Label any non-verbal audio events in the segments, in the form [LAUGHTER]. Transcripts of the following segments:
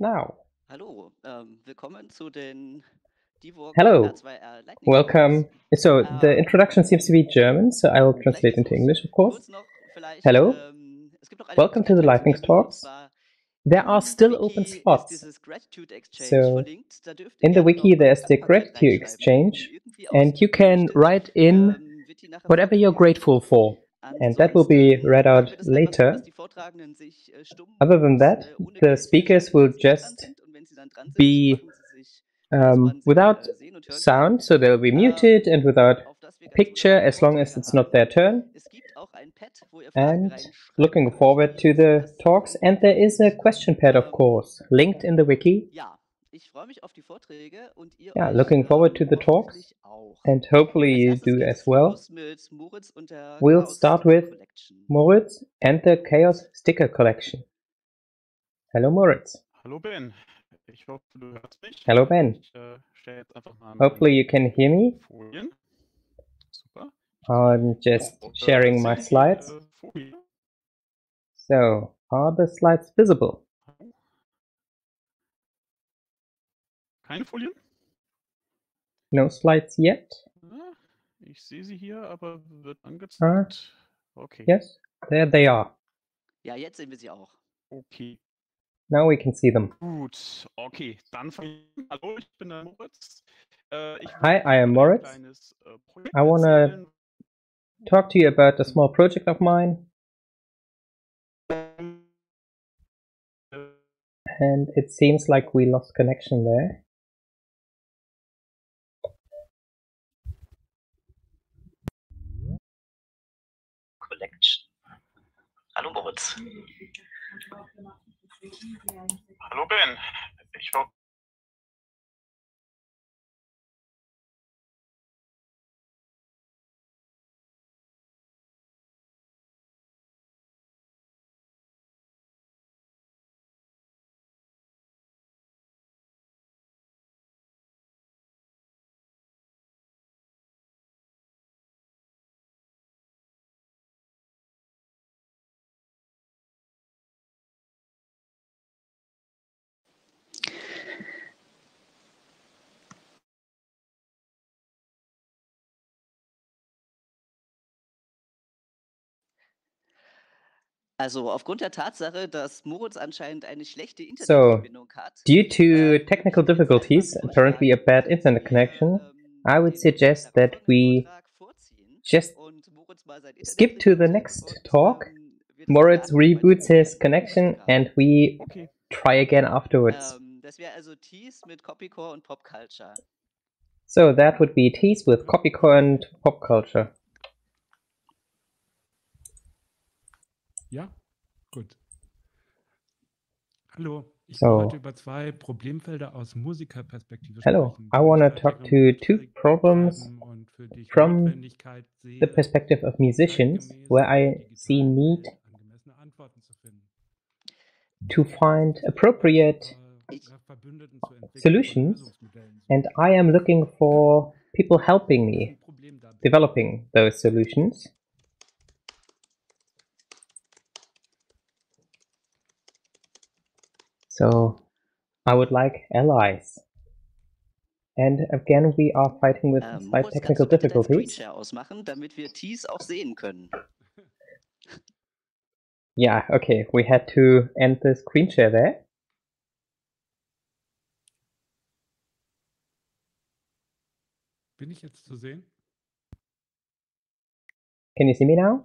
Now. Hallo, ähm, willkommen zu den DiVOC Hello. Äh, Welcome. Talks. So ähm, the introduction seems to be German, so I will translate into English, of course. Kurz noch vielleicht, Hello. ähm, es gibt noch eine Welcome to the Lightning Talks. There are still open spots. Exchange So, verlinkt. Da dürft ihr In the wiki, there's the gratitude exchange, ihr irgendwie and you can write in Ähm, wird die nachher whatever you're grateful for, and that will be read out machen wir das einfach so, later. dass die Vortragenden sich, äh, Other than that, äh, the speakers will sie dran just sind. Und wenn sie dann dran sind, be machen sie sich, dass man um, without äh, sehen und hören kann. sound, so they'll be Ähm, muted, and without auf das wir ganz picture, as long as it's not their turn. And looking forward to the ist das zu talks, and there is a question pad, of course, linked in the wiki. ja, ich freue mich auf die Vorträge und ihr Yeah, looking forward to the talks, and hopefully you do as well. los mit Moritz und der We'll start with Moritz and the Chaos Sticker Collection. Hello, Moritz. Hallo Ben, ich hoffe, du hörst mich. Hello, Ben. Ich äh, stelle jetzt einfach mal Hopefully you can hear me. Folien. Super. I'm just sharing my slides. So, are the slides visible? Keine Folien? No slides yet? Ah, Ich sehe sie hier, aber wird Ah, angezeigt. Okay. yes, there they are. Ja, jetzt sehen wir sie auch. Okay. Now we can see them. Gut. Okay. Dann fange. Hallo, ich bin der Moritz. Äh, ich Hi, I am ein Moritz. kleines äh, I wanna erzählen. Talk to you about a small project of mine, and it seems like we lost connection there. Collection. Hallo Moritz. Hallo Ben, ich hoffe, Also aufgrund der Tatsache, dass Moritz anscheinend eine schlechte So, Internetverbindung hat, due to ähm, technical würde ich jetzt difficulties, einfach apparently a bad internet äh, connection, ähm, I would ähm, suggest that we just und Moritz mal sein skip to the next talk. und ähm, wir das Moritz reboots his connection and we try again afterwards. Ähm, das wäre also Thies mit Copycore und Popculture. So that would be Thies with copycore and pop culture. Ja, gut. Hallo, ich So. heute über zwei Problemfelder aus Musikerperspektive Hello, sprechen. I wanna talk to two problems betreiben und für die ich from The perspective of musicians, where I see need Welt angemessene Antworten zu finden. to find appropriate Äh, Ich- nach Verbündeten zu entwickeln von solutions, and I am looking for people helping me ein Problem dabei. developing those solutions. So I would like allies. And again, we are fighting with Ähm, slight technical du bitte deinen difficulties. Ausmachen, damit wir Thies auch sehen können? [LAUGHS] Yeah, okay, we had to end the screen share there. Bin ich jetzt zu sehen? Can you see me now?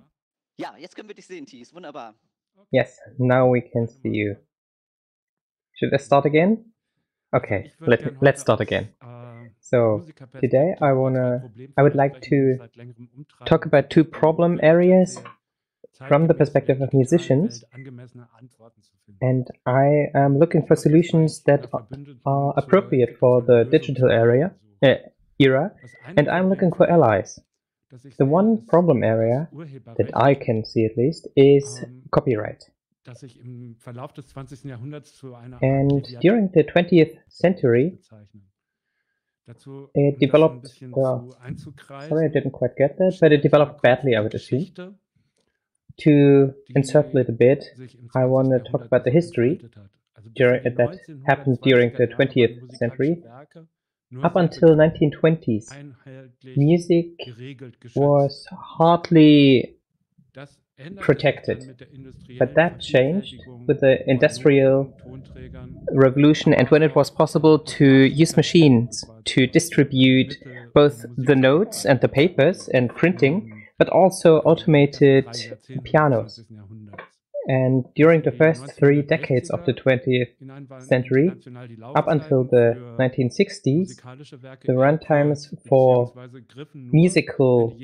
Ja, jetzt können wir dich sehen, Thies. Wunderbar. Okay. Yes, now we can see you. Should I start again? Okay, let, let's start again. äh, So, today I wanna- I would like sprechen, die mich to seit längerem umtreiben talk about two problem areas from the perspective of musicians, digitalen Welt angemessene Antworten zu finden. and I am looking for solutions that are appropriate for the digital area, uh, era, suchen. Das eine and I'm looking for allies. The one problem area that I can see at least is Ähm, copyright. Das sich im Verlauf des 20. Jahrhunderts zu einer And during the 20th century. Dazu, it um ein developed, well, sorry I didn't quite get that, but it developed badly, I would assume. To encircle it a bit, I want to talk about the history entfaltet hat. Also bis during, that happened during the 20th century. Up until begrenzt 1920s, music was hardly protected. sich dann mit der industriellen But that changed with the industrial Noten und Tonträgern, revolution and when it was possible to use machines to distribute both the notes and the papers and printing, but also automated drei Jahrzehnte des pianos. And during the first three decades of the 20th century, up until the 1960s, the runtimes for beziehungsweise griffen nur, wenn musical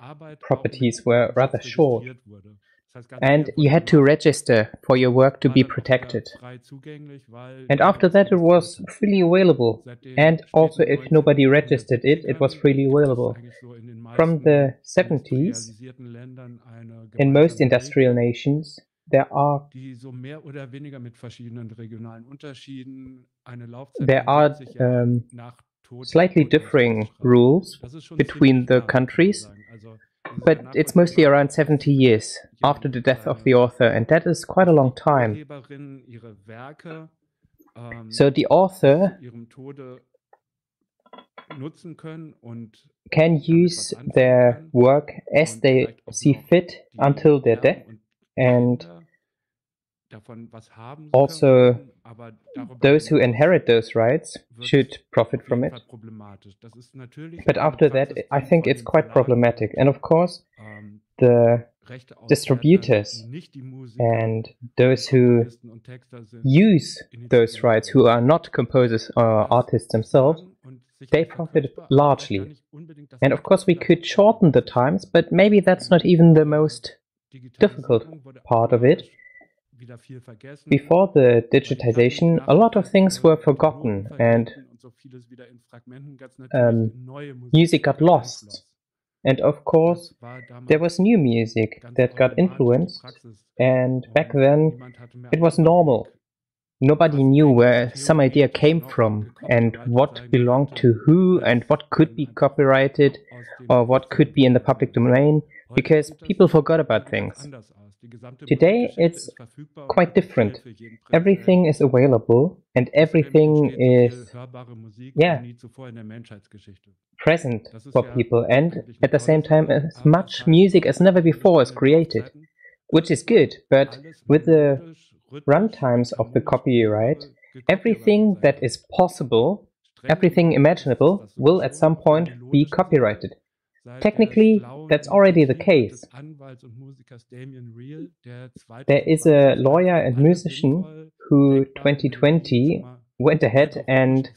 die jeweilige An Arbeit auch properties were rather short. registriert wurde. Das heißt, ganz and you had to register for your work to be dann auch wieder protected. frei zugänglich, weil And after that, it was freely available. And also, if nobody registered it, it was freely available. eigentlich so in den From the 70s, industrialisierten Ländern eine in most industrial nations, there are die so mehr oder weniger mit verschiedenen regionalen Unterschieden eine Laufzeit there are um, nach Tod des slightly differing rules, Das ist schon between the nah, muss man countries, sagen. Also, es ist but it's mostly around 70 years after the death of the author, and that is quite a long time. Urheberinnen ihre Werke ähm, So the author zu ihrem Tode nutzen können und can use their work as they see fit until their death, and Kinder davon was haben also können, aber darüber those who inherit those rights should profit from it. Fall problematisch. Das ist natürlich But after that, I think it's quite problematic. And of course, ähm, the distributors die nicht die Musiker and those who Komponisten und Texter sind, use those rights, who are not composers or artists themselves, sagen und sicherlich they profit verknüpfbar, aber vielleicht gar largely. nicht unbedingt das And of course, we could shorten the times, but maybe that's not even the most difficult part of it. Before the digitization, a lot of things were forgotten and verglichen und so vieles wieder in Fragmenten ganz um, natürlich in neue Musik music got lost. And of course, Das war damals there was new music that got influenced, and back then niemand hatte mehr it was normal. Nobody knew where some idea came from and what belonged to who and what could be copyrighted or what could be in the public domain because people forgot about things. Anders aus. Die gesamte Today, it's ist verfügbar und quite different. Everything is available and everything entsteht so viel is yeah. wie nie zuvor in der Menschheitsgeschichte. present for people and at the same time as much music as never before is created, which is good, but with the runtimes of the copyright, everything that is possible, everything imaginable, will at some point be copyrighted. Technically, that's already the case. des Anwalts und Musikers Damien Riehl, der There is a lawyer and musician who 2020 went ahead and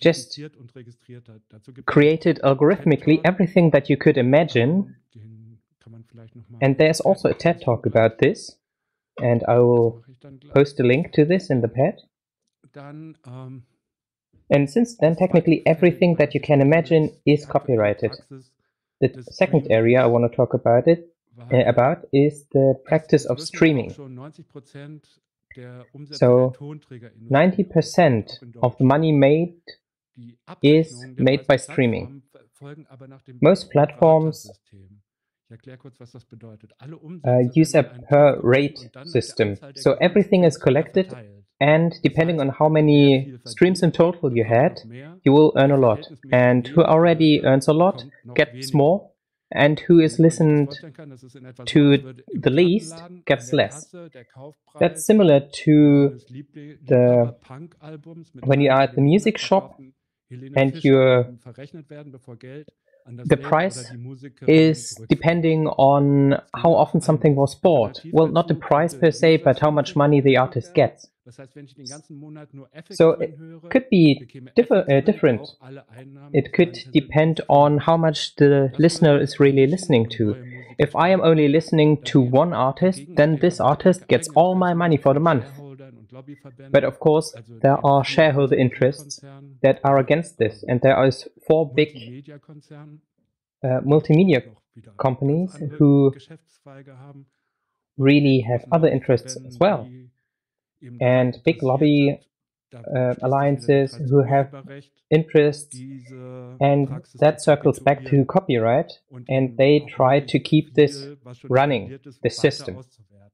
just exemplifiziert und registriert hat. Dazu gibt es created algorithmically everything that you could imagine. den kann man vielleicht noch mal And there's also a TED talk about this. And I will mache ich dann gleich. post a link to this in the pad. Ähm, And since then, technically everything that you can imagine is copyrighted. The second area I want to talk about it uh, about is the practice of streaming. So, 90% of the money made is made by streaming. Most platforms uh, use a per rate system. So everything is collected, and depending on how many streams in total you had, you will earn a lot. And who already earns a lot gets more, and who is listened to the least gets less. That's similar to the when you are at the music shop and you're the price is depending on how often something was bought. Well, not the price per se, but how much money the artist gets. So it could be differ, uh, different. It could depend on how much the listener is really listening to. If I am only listening to one artist, then this artist gets all my money for the month. But of course, there are shareholder interests that are against this, and there are four big uh, multimedia companies who really have other interests as well. And big lobby uh, alliances who have interests, and that circles back to copyright, and they try to keep this running, the system.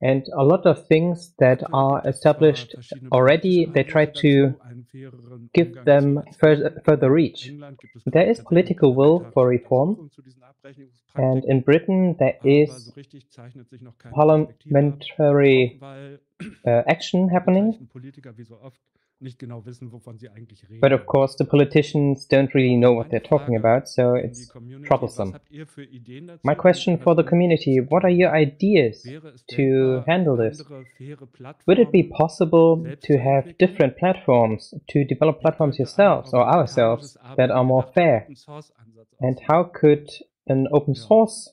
And a lot of things that are established already, they try to give them further, further reach. There is political will for reform, and in Britain there is parliamentary uh, action happening. But of course, the politicians don't really know what they're talking about, so it's troublesome. My question for the community what are your ideas to handle this? Would it be possible to have different platforms, to develop platforms yourselves or ourselves that are more fair? And how could an open source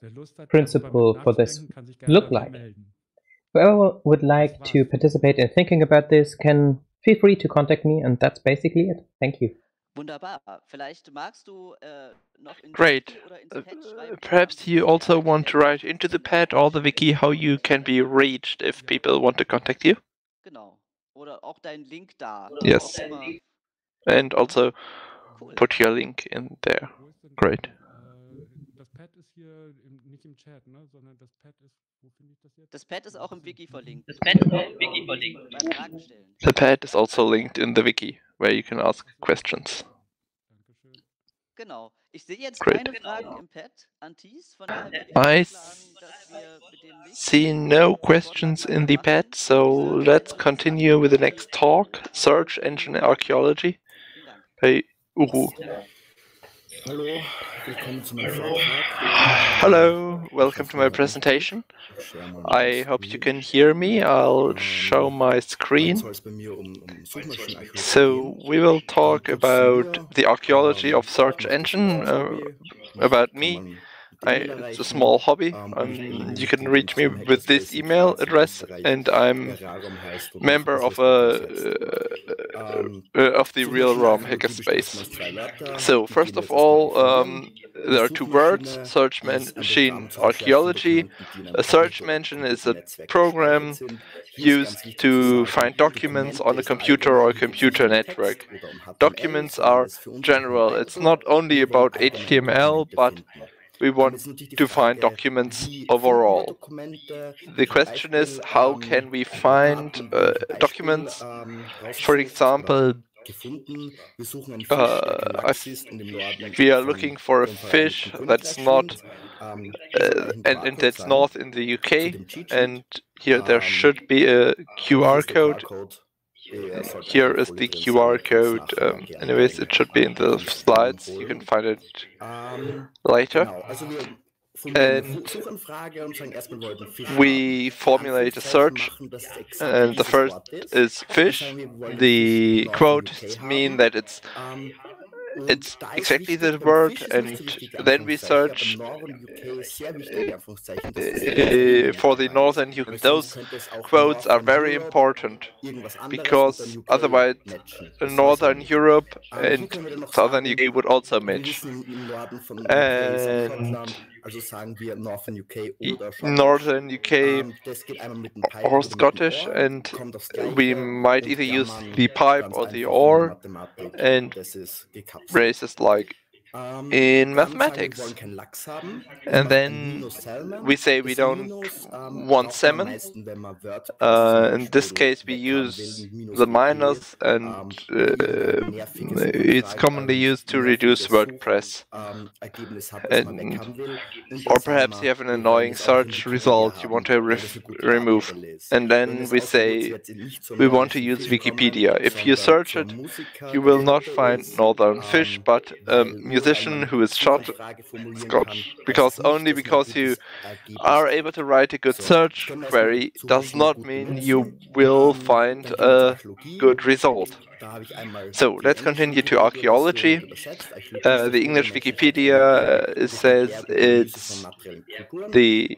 principle for this look like? Whoever would like to participate in thinking about this can feel free to contact me, and that's basically it. Thank you. Wunderbar. Vielleicht magst du äh, noch in Great. Uh, perhaps you also want to write into the pad or the wiki how you can be reached if people want to contact you. Genau. Oder auch dein Link da. Yes. And also cool. put your link in there. Great. Das Pad ist hier nicht im Chat, ne, sondern das Pad ist das Pad ist auch im Wiki verlinkt. Das Pad ist auch im Wiki verlinkt. Beim Fragen stellen. The pad is also linked in the wiki, where you can ask questions. Genau. Ich sehe jetzt Great. keine Fragen im Pad an Thies, von daher würde ich I vorschlagen, dass wir mit dem nächsten see no questions in the pad, so let's continue with the next talk, Search Engine Archaeology. Vielen Dank. Hey, Uru. Hallo, willkommen zu meinem Hello, welcome to my presentation. I hope you can hear me. I'll show my screen. soll es bei mir um, um Suchmaschinenarchäologie So we will talk Ähm, about the archaeology Ähm, of search engine, uh, about me. I, it's a small hobby. Ähm, Um, you can reach me with this email address, and I'm member of a uh, Ähm, uh, of the real ROM hackerspace. Wörtern, So first of all, um, there are two words: search machine Programm zum Erschleichen von archaeology. Dokumenten, die in einem A search engine is a program gespeichert sind. Hier ist ganz used to find documents on a computer or allgemein computer network. Um Documents are ist für uns general. It's not only about HTML, but. We want ist natürlich die to find documents finden wir overall. The question is how ähm, can we find uh, documents? ähm, For example, oder gefunden. Wir suchen einen Fisch, uh, der kein I- Lachs ist und im Norden we are looking for a fish that's not. Ähm, uh, hier soll eigentlich ein and, and that's north in the UK, and here there Um, should be a QR code. QR-Code. Der sollte Here is the QR code. Um, anyways, it should be in the slides. You can find it Ähm, later. Genau, also wir formulieren eine And Suchanfrage und sagen erstmal, wir wollten Fisch we formulate a search, machen, dass es exakt and the first is fish. sagen wir, wir wollen The quotes mean that it's Ähm, it's exactly the word, Fisch ist nicht so and then we search im Norden UK ist sehr wichtig, die Anführungszeichen, dass es uh, for the northern UK. Those könnte es auch quotes are very important irgendwas anderes und because otherwise matchen. Das soll northern. Europe and können wir dann noch southern UK would also match. wissen im, im Norden von UK ist And also sagen wir Northern UK oder northern UK ähm, das geht einmal mit dem Pipe or oder mit dem Scottish, and we might either use the pipe or the einfach in der or, and Das ist gekapselt. phrases like in wir, wir mathematics. wollen keinen Lachs haben. Wir And then we say we don't ähm, want salmon. meisten, wenn man WordPress Uh, in this case, we use the minus, and Ähm, uh, nervige it's commonly used to reduce WordPress. ähm, Ergebnis hat, das man And weghaben will. Und or perhaps you have an annoying in search result you want to weil ref- das eine gute remove. And then we say jetzt nicht zum we want to use Wikipedia. If you search it, you will not find northern fish, ähm, but a weil nur weil musician who is shot Scotch. Because only because you are able to write a good search können wir erstmal query does not mean you will Ähm, find a good result. Da habe ich einmal So let's continue to archaeology. bisschen übersetzt. Archäologie ist Uh, the English Wikipedia uh, it durch die says Erbe und Analyse it's von materiellen Kulturen. the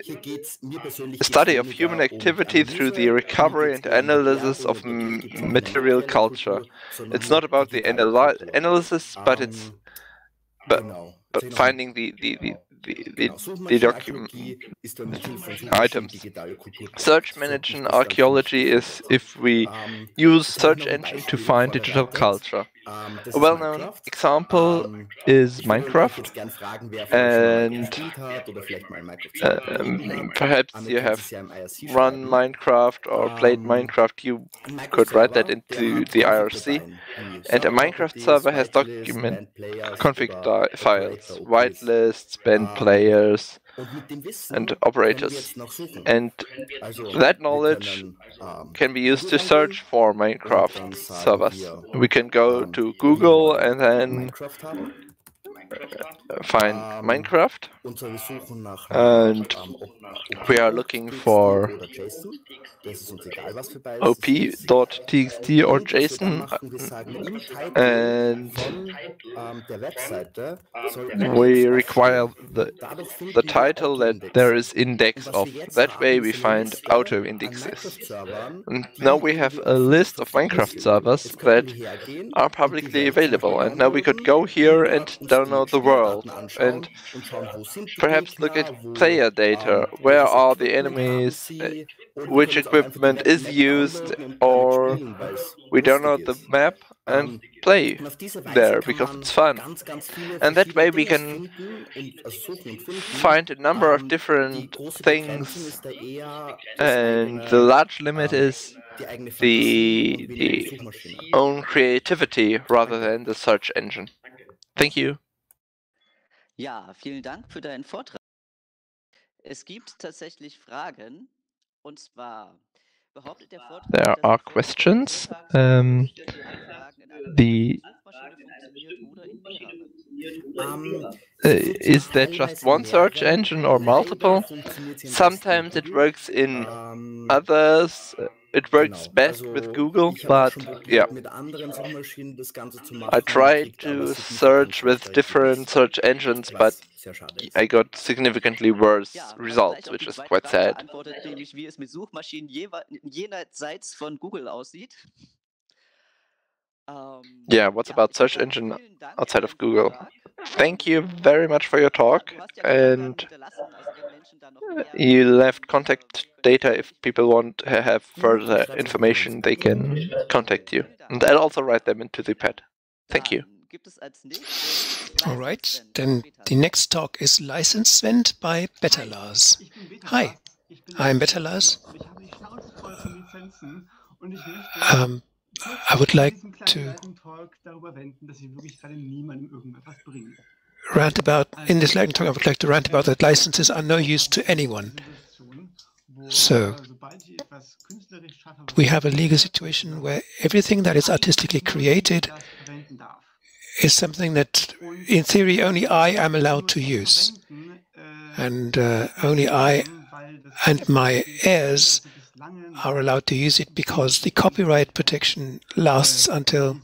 Ähm, hier geht's mir persönlich the study of human um activity through the recovery and geht's eher die analysis of m- material culture. It's not about the analysis, but it's Ähm, but but mal. finding the, the, the, the, the, the document items. Search management archaeology is if we use search engine to find digital culture. A well-known example is Minecraft, and um, perhaps you have run Minecraft or played Minecraft, you could write that into the IRC, and a Minecraft server has document config files, whitelists, banned players, and operators. And that knowledge can be used to search for Minecraft servers. We can go to Google and then find Minecraft? and we are looking for op.txt or JSON and we require the, the title that there is index of. That way we find auto indexes. And now we have a list of Minecraft servers that are publicly available. And now we could go here and download the world and perhaps look at player data. Where are the enemies? Uh, which equipment is used? Or we download the map and play there because it's fun. And that way we can find a number of different things. And the large limit is the, the own creativity rather than the search engine. Thank you. Ja, vielen Dank für deinen Vortrag. Es gibt tatsächlich Fragen, und zwar behauptet der Vortrag. There are questions. Um, the uh, is that just one search engine or multiple? Sometimes it works in others. It works best with Google, but yeah. I tried to search with different search engines, but I got significantly worse results, which is quite sad. wie es mit Suchmaschinen jenseits von Google aussieht. Yeah, what's about search engine outside of Google? Thank you very much for your talk, and you left contact data if people want to have further information, they can contact you. And I'll also write them into the pad. Thank you. All right, then the next talk is Licenswend by Better Lars. Hi, I'm Better Lars. Um, I would like to rant about, in this talk, I would like to rant about that licenses are no use to anyone. So, we have a legal situation where everything that is artistically created is something that, in theory, only I am allowed to use. And uh, only I and my heirs are allowed to use it because the copyright protection lasts until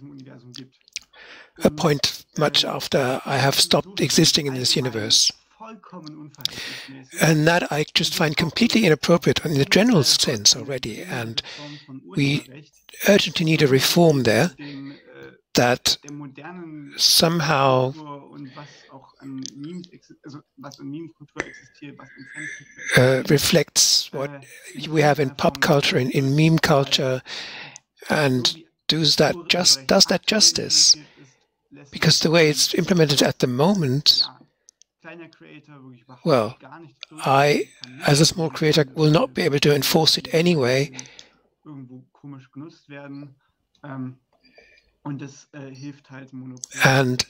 a point much after I have stopped existing in this universe. And that I just find completely inappropriate in the general sense already. And we urgently need a reform there that somehow uh, reflects what we have in pop culture, in, in meme culture, and does that just does that justice? Because the way it's implemented at the moment, well, I, as a small creator, will not be able to enforce it anyway. And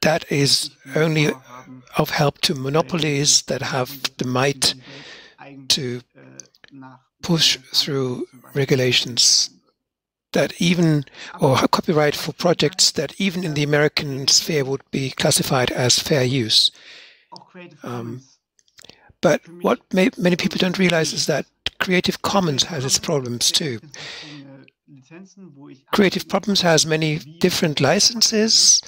that is only of help to monopolies that have the might to push through regulations that even, or copyright for projects that even in the American sphere would be classified as fair use. Um, but what may, many people don't realize is that Creative Commons has its problems too. Creative Commons has many different licenses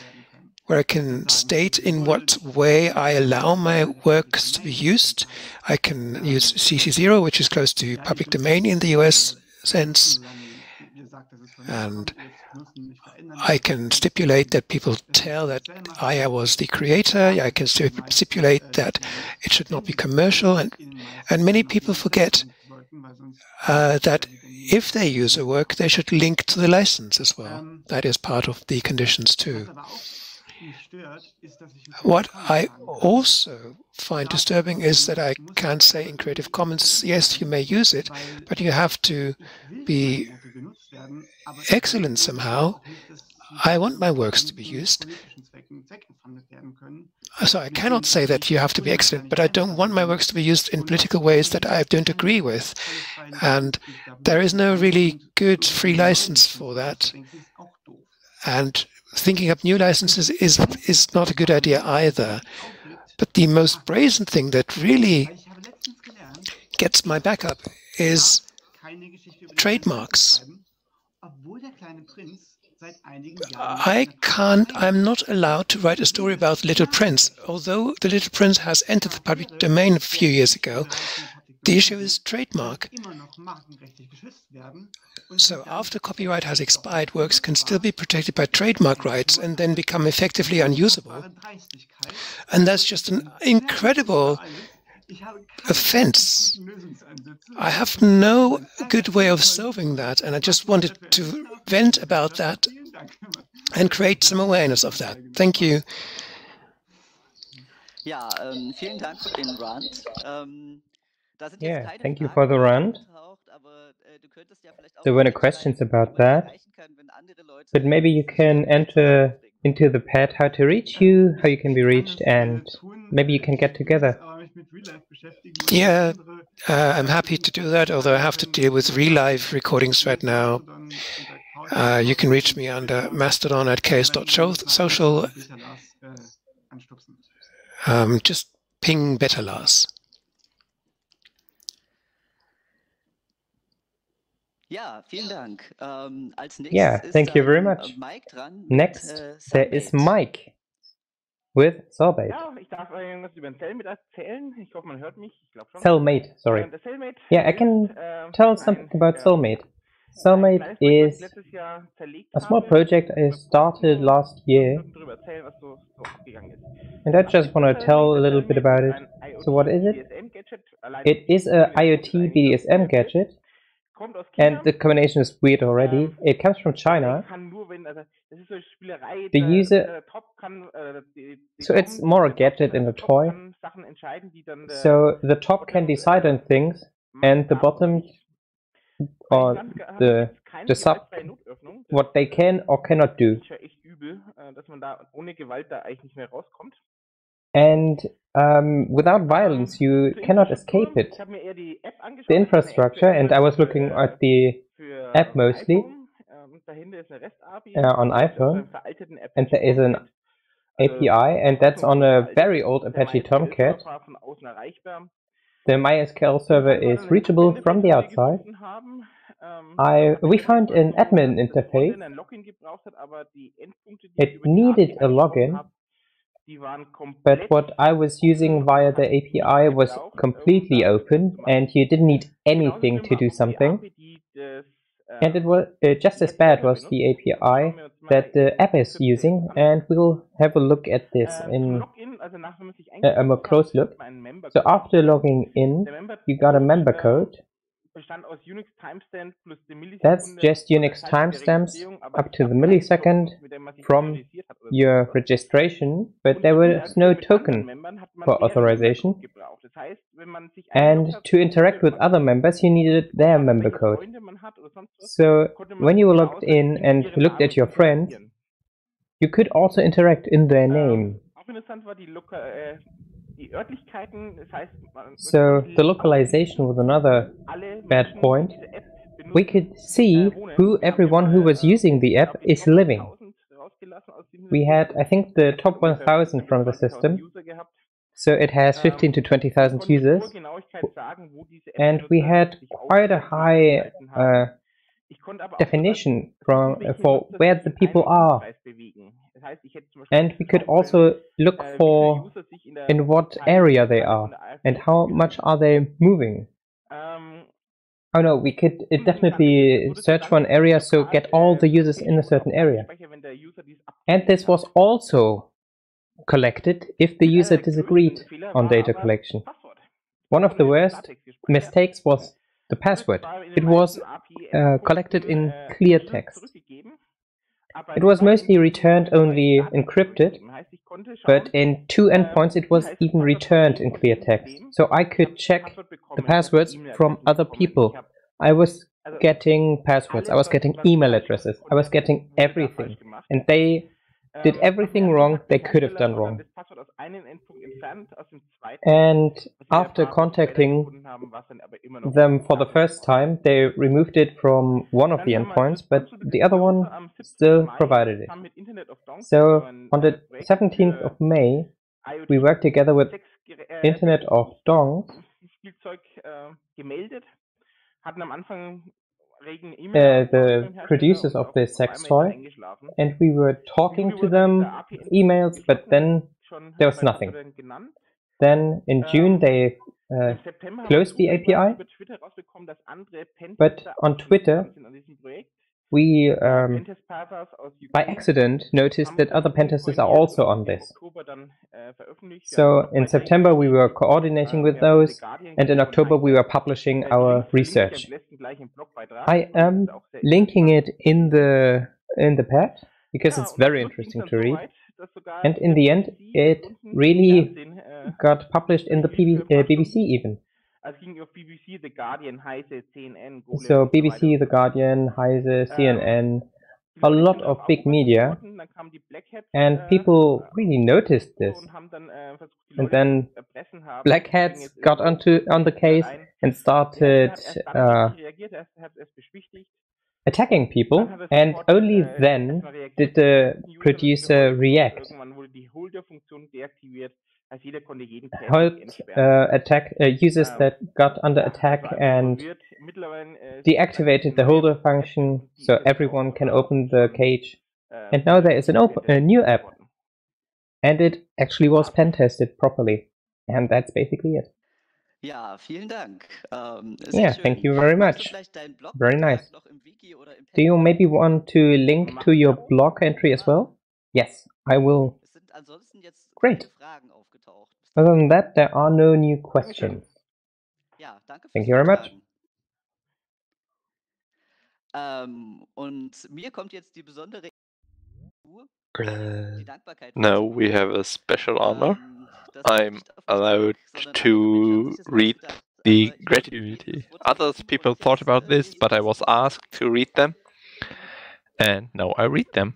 where I can state in what way I allow my works to be used. I can use CC0, which is close to public domain in the US sense. And I can stipulate that people tell that I was the creator. I can stipulate that it should not be commercial. And, and many people forget uh, that if they use a work, they should link to the license as well. That is part of the conditions too. What I also find disturbing is that I can't say in Creative Commons, yes, you may use it, but you have to be excellent somehow. I want my works to be used. So I cannot say that you have to be excellent, but I don't want my works to be used in political ways that I don't agree with. And there is no really good free license for that. And thinking up new licenses is is not a good idea either. But the most brazen thing that really gets my back up is trademarks. I can't, I'm not allowed to write a story about Little Prince. Although The Little Prince has entered the public domain a few years ago, the issue is trademark. So after copyright has expired, works can still be protected by trademark rights and then become effectively unusable. And that's just an incredible offense. I have no good way of solving that, and I just wanted to vent about that and create some awareness of that. Thank you. Ja, ähm, vielen Dank für den Rant. Ähm, yeah, thank you for the rant. There were no questions about that, but maybe you can enter into the pad how to reach you, how you can be reached, and maybe you can get together. Yeah, uh, I'm happy to do that, although I have to deal with real life recordings right now. Uh, you can reach me under mastodon at chaos.social. Um, just ping Better Lars. Ja, vielen Dank. Ähm, als nächstes yeah, thank you very much. Next, äh, there is Mike with Sorbate. Ja, ich darf äh, irgendwas über den Cellmate erzählen. Ich hoffe, man hört mich. Ich glaube schon. Cellmate, sorry. Äh, der Cellmate Yeah, I can äh, tell something about Cellmate. Cellmate is letztes Jahr zerlegt a small project I started last year, darüber erzählen, was so, so abgegangen ist. and I just want to tell a little bit about it. So what is it? It is a IoT BDSM gadget, and the combination is weird already. It comes from China, Kann nur, wenn, also, das ist so. The user- der Top kann, äh, so it's more a gadget in a toy. kann Sachen entscheiden, die dann der So the top can decide on things, and the bottom or the the sub what they can or cannot do. And um, without violence, you cannot escape it. The infrastructure, and I was looking at the app mostly uh, on iPhone, and there is an API, and that's on a very old Apache Tomcat. The MySQL server is reachable from the outside. I we found an admin interface. It needed a login, But what I was using via the API was completely open, and you didn't need anything to do something. And it was uh, just as bad was the API that the app is using, and we'll have a look at this in a, a more close look. So after logging in, you got a member code. Bestand aus Unix Timestamp plus dem That's just Unix timestamps up to the millisecond Token, mit dem man sich from autorisiert hat oder your registration, but there was no token Membern hat man for authorization. Membercode gebraucht. Das heißt, wenn man sich And to interact with other members, you needed their member code. Freunde man hat oder sonst was, So when you logged in and looked at your Namen friends, you could also interact in their ähm, name. Auch interessant war die, Loka äh, die Örtlichkeiten, das heißt, So the localization was another bad point. We could see who everyone who was using the app is living. We had, I think, the top 1000 from the system. So it has 15 to 20,000 users. And we had quite a high uh, definition from, uh, for where the people are. And we could also look for in what area they are and how much are they moving. Ähm, Oh no, we could definitely search for an area, so get all the users in a certain area. And this was also collected if the user disagreed on data collection. One of the worst mistakes was the password. It was uh, collected in clear text. It was mostly returned only encrypted, but in two endpoints it was even returned in clear text. So I could check the passwords from other people. I was getting passwords, I was getting email addresses, I was getting everything. And they did everything wrong they could have done wrong. And after contacting them for the first time, they removed it from one of the endpoints, but the other one still provided it. So on the 17th of May, we worked together with Internet of Dongs uh, the producers of the sex toy, and we were talking to them, emails, but then there was nothing. Then in June they uh, closed the API, but on Twitter we um, by accident noticed that other pentesters are also on this. So in September we were coordinating with those and in October we were publishing our research. I am linking it in the in the pad because it's very interesting to read. And in the end it really got published in the PB, uh, BBC even. So BBC, The Guardian, Heise, CNN, a lot of big media, and people really noticed this. And then black hats got onto on the case and started uh, attacking people, and only then did the producer react helped uh, attack uh, users that got under attack and deactivated the holder function so everyone can open the cage. And now there is an open, a new app. And it actually was pen tested properly. And that's basically it. Ja, vielen Dank. Um, yeah, thank you very much. Very nice. Do you maybe want to link to your blog entry as well? Yes, I will. Great. Other than that, there are no new questions. Thank you very much. Ähm, und mir kommt jetzt die besondere uh, now we have a special honor. I'm allowed to read the gratitude. Others people thought about this, but I was asked to read them. And now I read them.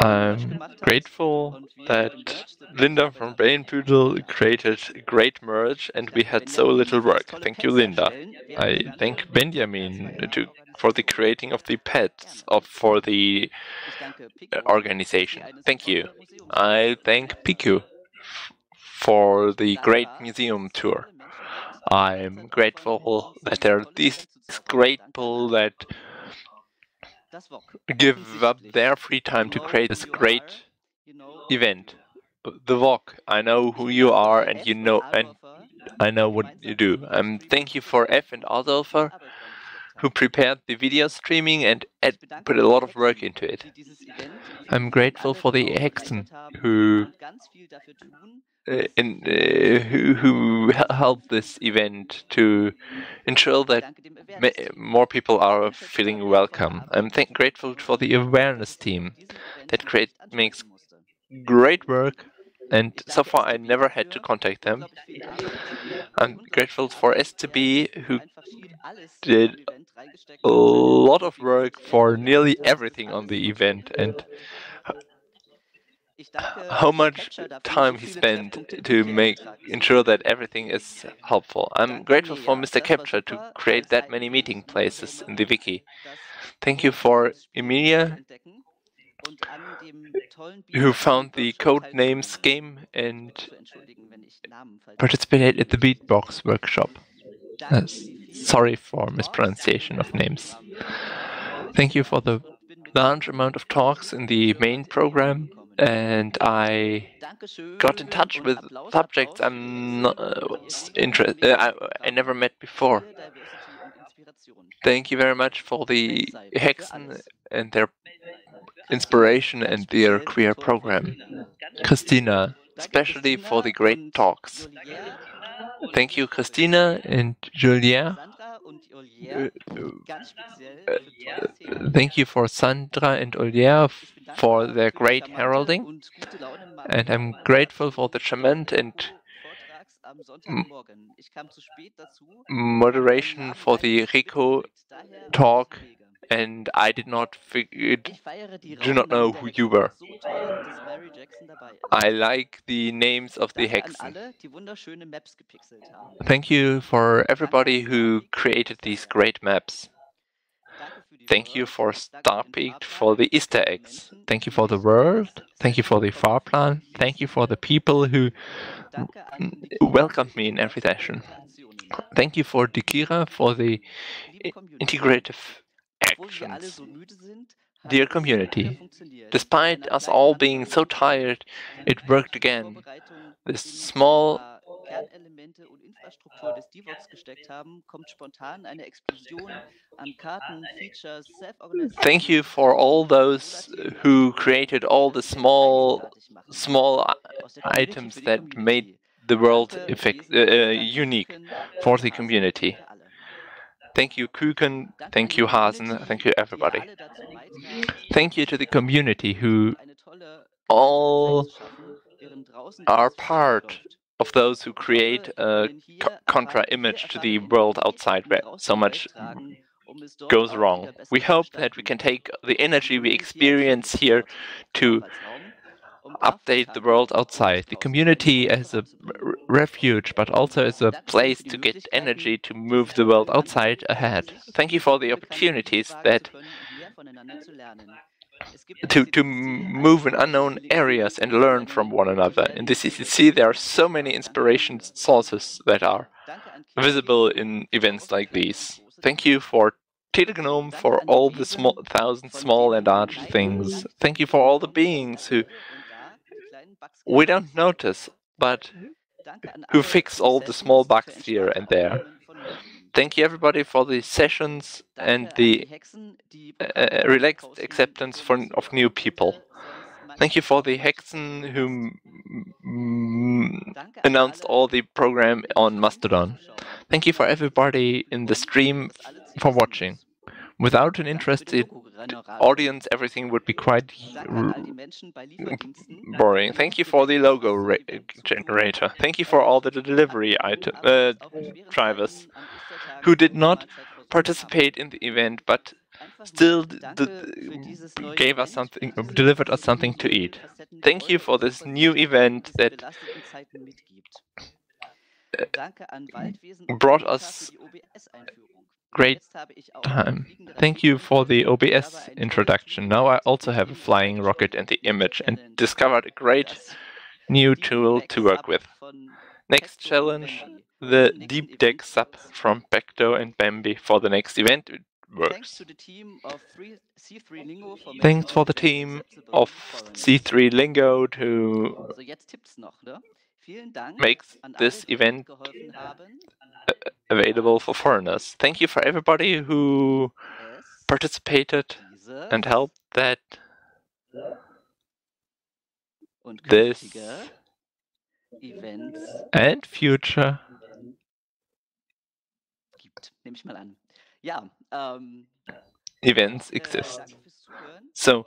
I'm grateful that Linda from Brainpoodle created a great merge and we had so little work. Thank you, Linda. I thank Benjamin to, for the creating of the pets of for the uh, organization. Thank you. I thank Piku for the great museum tour. I'm grateful that there are these great people that give up their free time to create this great event. The VOC, I know who you are and you know and I know what you do. Um, thank you for F and Adolfer who prepared the video streaming and put a lot of work into it. I'm grateful for the Hexen who uh, in, uh, who, who helped this event to ensure that more people are feeling welcome. I'm grateful for the awareness team that create, makes great work and so far I never had to contact them. I'm grateful for STB who did a lot of work for nearly everything on the event and how much time he spent to make ensure that everything is helpful. I'm grateful for Mr. Capture to create that many meeting places in the wiki. Thank you for Emilia who found the code names game and participated at the beatbox workshop. Uh, sorry for mispronunciation of names. Thank you for the large amount of talks in the main program and I got in touch with subjects I'm not uh, interested. Uh, I, I never met before. Thank you very much for the Hexen and their inspiration and their queer program. Christina, especially for the great talks. Thank you, Christina and Julia. Uh, uh, thank you for Sandra and Olier for their great heralding. And I'm grateful for the charmant and moderation for the Rico talk and I did not do not know who you were. I like the names of the hexen. Thank you for everybody who created these great maps. Thank you for Starpeak for the Easter eggs. Thank you for the world. Thank you for the Fahrplan. Thank you for the people who welcomed me in every session. Thank you for Dikira for the integrative actions. Dear community, despite us all being so tired, it worked again. This small Kernelemente und Infrastruktur des DiVOC gesteckt haben, kommt spontan eine Explosion an Karten, Features, Self-Organization. Thank you for all those who created all the small, small items that made the world effect, uh, unique for the community. Thank you, Kuchen. Thank you, Hasen. Thank you, everybody. Thank you to the community who all are part of those who create a contra image to the world outside where so much goes wrong. We hope that we can take the energy we experience here to update the world outside. The community as a refuge, but also as a place to get energy to move the world outside ahead. Thank you for the opportunities that to, to move in unknown areas and learn from one another. In the CCC, there are so many inspiration sources that are visible in events like these. Thank you for Telegnome for all the small, thousand small and large things. Thank you for all the beings who we don't notice, but who fix all the small bugs here and there. Thank you everybody for the sessions and the uh, uh, relaxed acceptance for, of new people. Thank you for the Hexen who announced all the program on Mastodon. Thank you for everybody in the stream for watching. Without an interested audience, everything would be quite boring. Thank you for the logo generator. Thank you for all the delivery item, uh, drivers who did not participate in the event, but still gave us something, delivered us something to eat. Thank you for this new event that uh, brought us great time. Thank you for the OBS introduction. Now I also have a flying rocket and the image and discovered a great new tool to work with. Next challenge, the deep deck sub from Pecto and Bambi for the next event. It works. Thanks for the team of c3lingo to makes this event uh, available for foreigners. Thank you for everybody who participated and helped that this and future. events exist. So,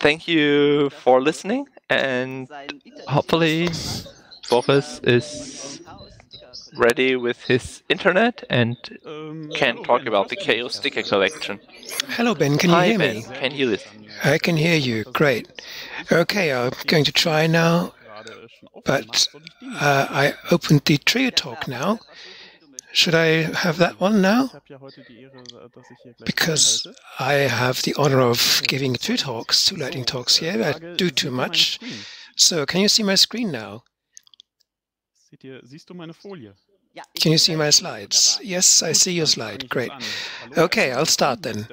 thank you for listening, and hopefully, Boris is ready with his internet and can talk about the Chaos sticker collection. Hello, Ben. Can you Hi, hear ben. me? Can you listen? I can hear you. Great. Okay, I'm going to try now, but uh, I opened the Trio Talk now. Should I have that one now? Because I have the honor of giving two talks, two lightning talks here. I do too much. So, can you see my screen now? Can you see my slides? Yes, I see your slide. Great. Okay, I'll start then.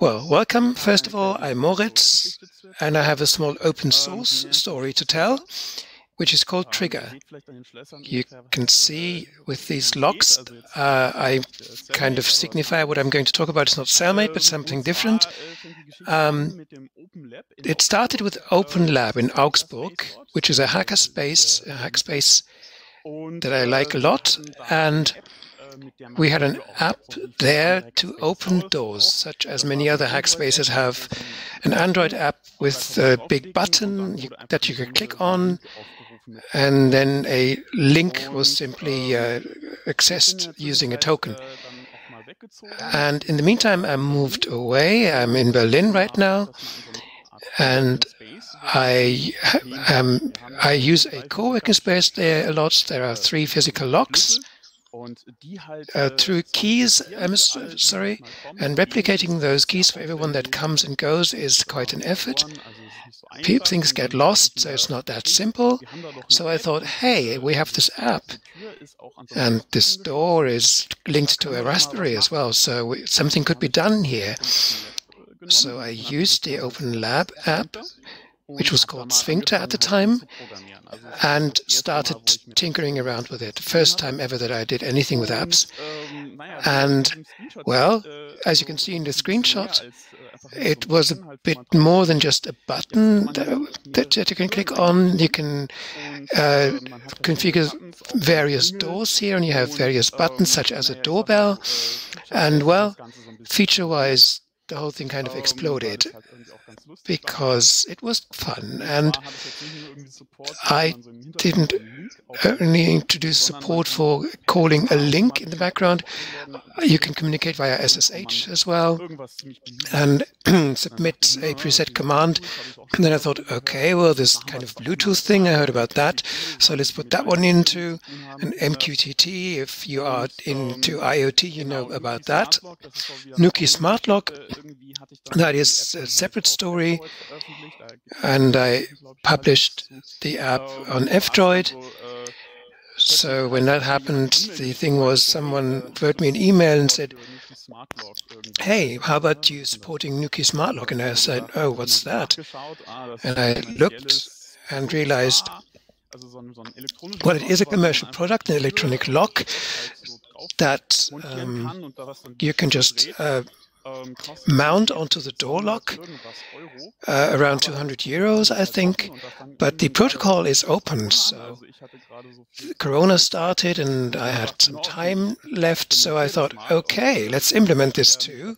Well, welcome. First of all, I'm Moritz, and I have a small open source story to tell, which is called Trigger. You can see with these locks, uh, I kind of signify what I'm going to talk about. It's not Cellmate, but something different. Um, it started with Open Lab in Augsburg, which is a hackerspace, a hackspace that I like a lot, and we had an app there to open doors, such as many other hackspaces have. An Android app with a big button that you could click on, and then a link was simply uh, accessed using a token. And in the meantime, I moved away. I'm in Berlin right now, and I um, I use a co-working space there a lot. There are three physical locks uh, through keys, I'm sorry, and replicating those keys for everyone that comes and goes is quite an effort. People, Things get lost, so it's not that simple. So I thought, hey, we have this app, and this door is linked to a Raspberry as well, so something could be done here. So I used the Open Lab app, which was called Sphincter at the time, and started tinkering around with it. First time ever that I did anything with apps. And, well, as you can see in the screenshot, it was a bit more than just a button that, that you can click on. You can uh, configure various doors here, and you have various buttons, such as a doorbell. And, well, feature-wise, the whole thing kind of exploded because it was fun and I didn't only introduce support for calling a link in the background. Uh, you can communicate via SSH as well and [CLEARS THROAT] submit a preset command. And then I thought, okay, well, this kind of Bluetooth thing, I heard about that. So let's put that one into an MQTT. If you are into IoT, you know about that. Nuki Smart Lock, that is a separate story. And I published the app on F-Droid. So when that happened, the thing was someone wrote me an email and said, hey, how about you supporting Nuki Smart Lock? And I said, oh, what's that? And I looked and realized, well, it is a commercial product, an electronic lock that um, you can just uh, mount onto the door lock, uh, around 200 euros, I think. But the protocol is open, so Corona started and I had some time left, so I thought, okay, let's implement this too.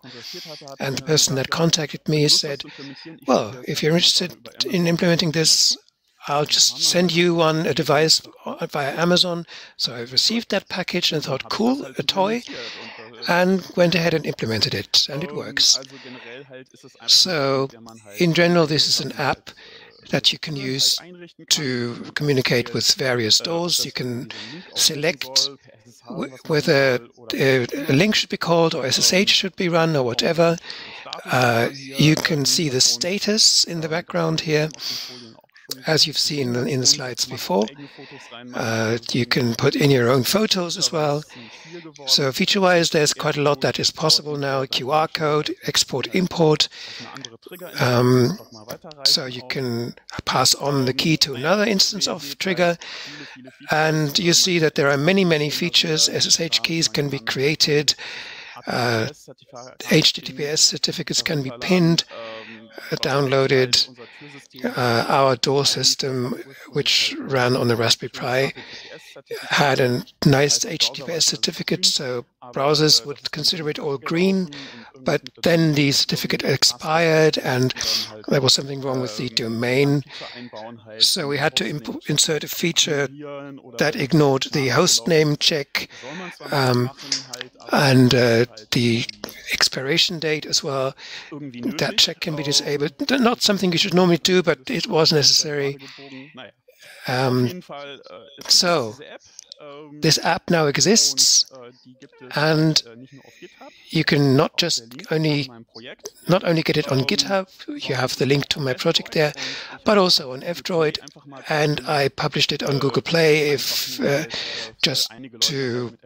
And the person that contacted me said, well, if you're interested in implementing this, I'll just send you one a device via Amazon. So I received that package and thought, cool, a toy and went ahead and implemented it, and it works. So, in general, this is an app that you can use to communicate with various doors. You can select whether a link should be called or SSH should be run or whatever. Uh, you can see the status in the background here as you've seen in the slides before. Uh, you can put in your own photos as well. So feature-wise, there's quite a lot that is possible now. QR code, export, import. Um, so you can pass on the key to another instance of Trigger. And you see that there are many, many features. SSH keys can be created. Uh, HTTPS certificates can be pinned [LAUGHS] downloaded uh, our door system, which ran on the Raspberry Pi, had a nice HTTPS certificate, so browsers would consider it all green. But then the certificate expired, and there was something wrong with the domain. So we had to insert a feature that ignored the host name check um, and uh, the expiration date as well. That check can be disabled. Not something you should normally do, but it was necessary. Um, so this app now exists, and you can not just only not only get it on GitHub, you have the link to my project there, but also on F-Droid, and I published it on Google Play if uh, just to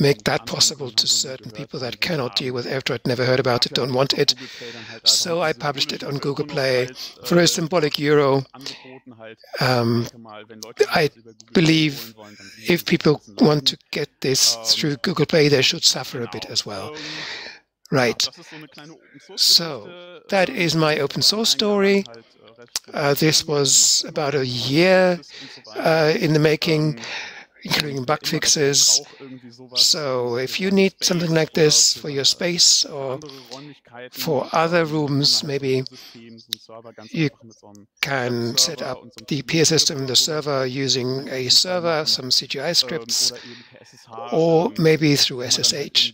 make that possible to certain people that cannot deal with F-Droid, never heard about it, don't want it. So I published it on Google Play for a symbolic euro. Um, I believe if people want to get this through Google Play, they should suffer a bit as well. Right. So that is my open source story. Uh, this was about a year uh, in the making including bug fixes. So if you need something like this for your space or for other rooms, maybe you can set up the peer system, the server, using a server, some CGI scripts, or maybe through SSH.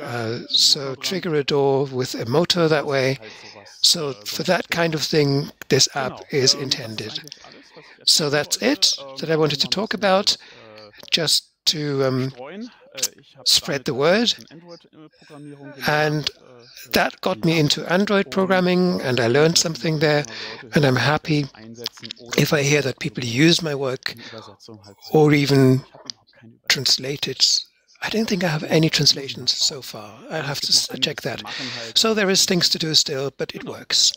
Uh, so trigger a door with a motor that way. So for that kind of thing, this app is intended. So that's it that I wanted to talk about, just to um, spread the word. And that got me into Android programming, and I learned something there. And I'm happy if I hear that people use my work or even translate it. I don't think I have any translations so far. I'll have to check that. So there is things to do still, but it works.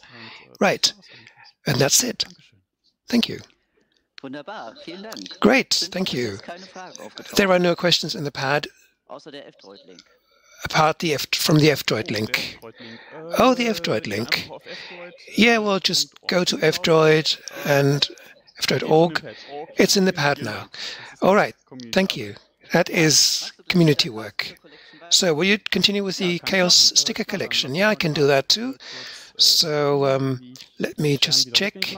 Right. And that's it. Thank you. Wunderbar, vielen Dank. Great, thank you. There are no questions in the pad. Apart the F from the F-Droid link. Oh, the F-Droid link. Yeah, well, just go to F-Droid and F-Droid.org. It's in the pad now. All right, thank you. That is community work. So will you continue with the Chaos sticker collection? Yeah, I can do that too. So um, let me just check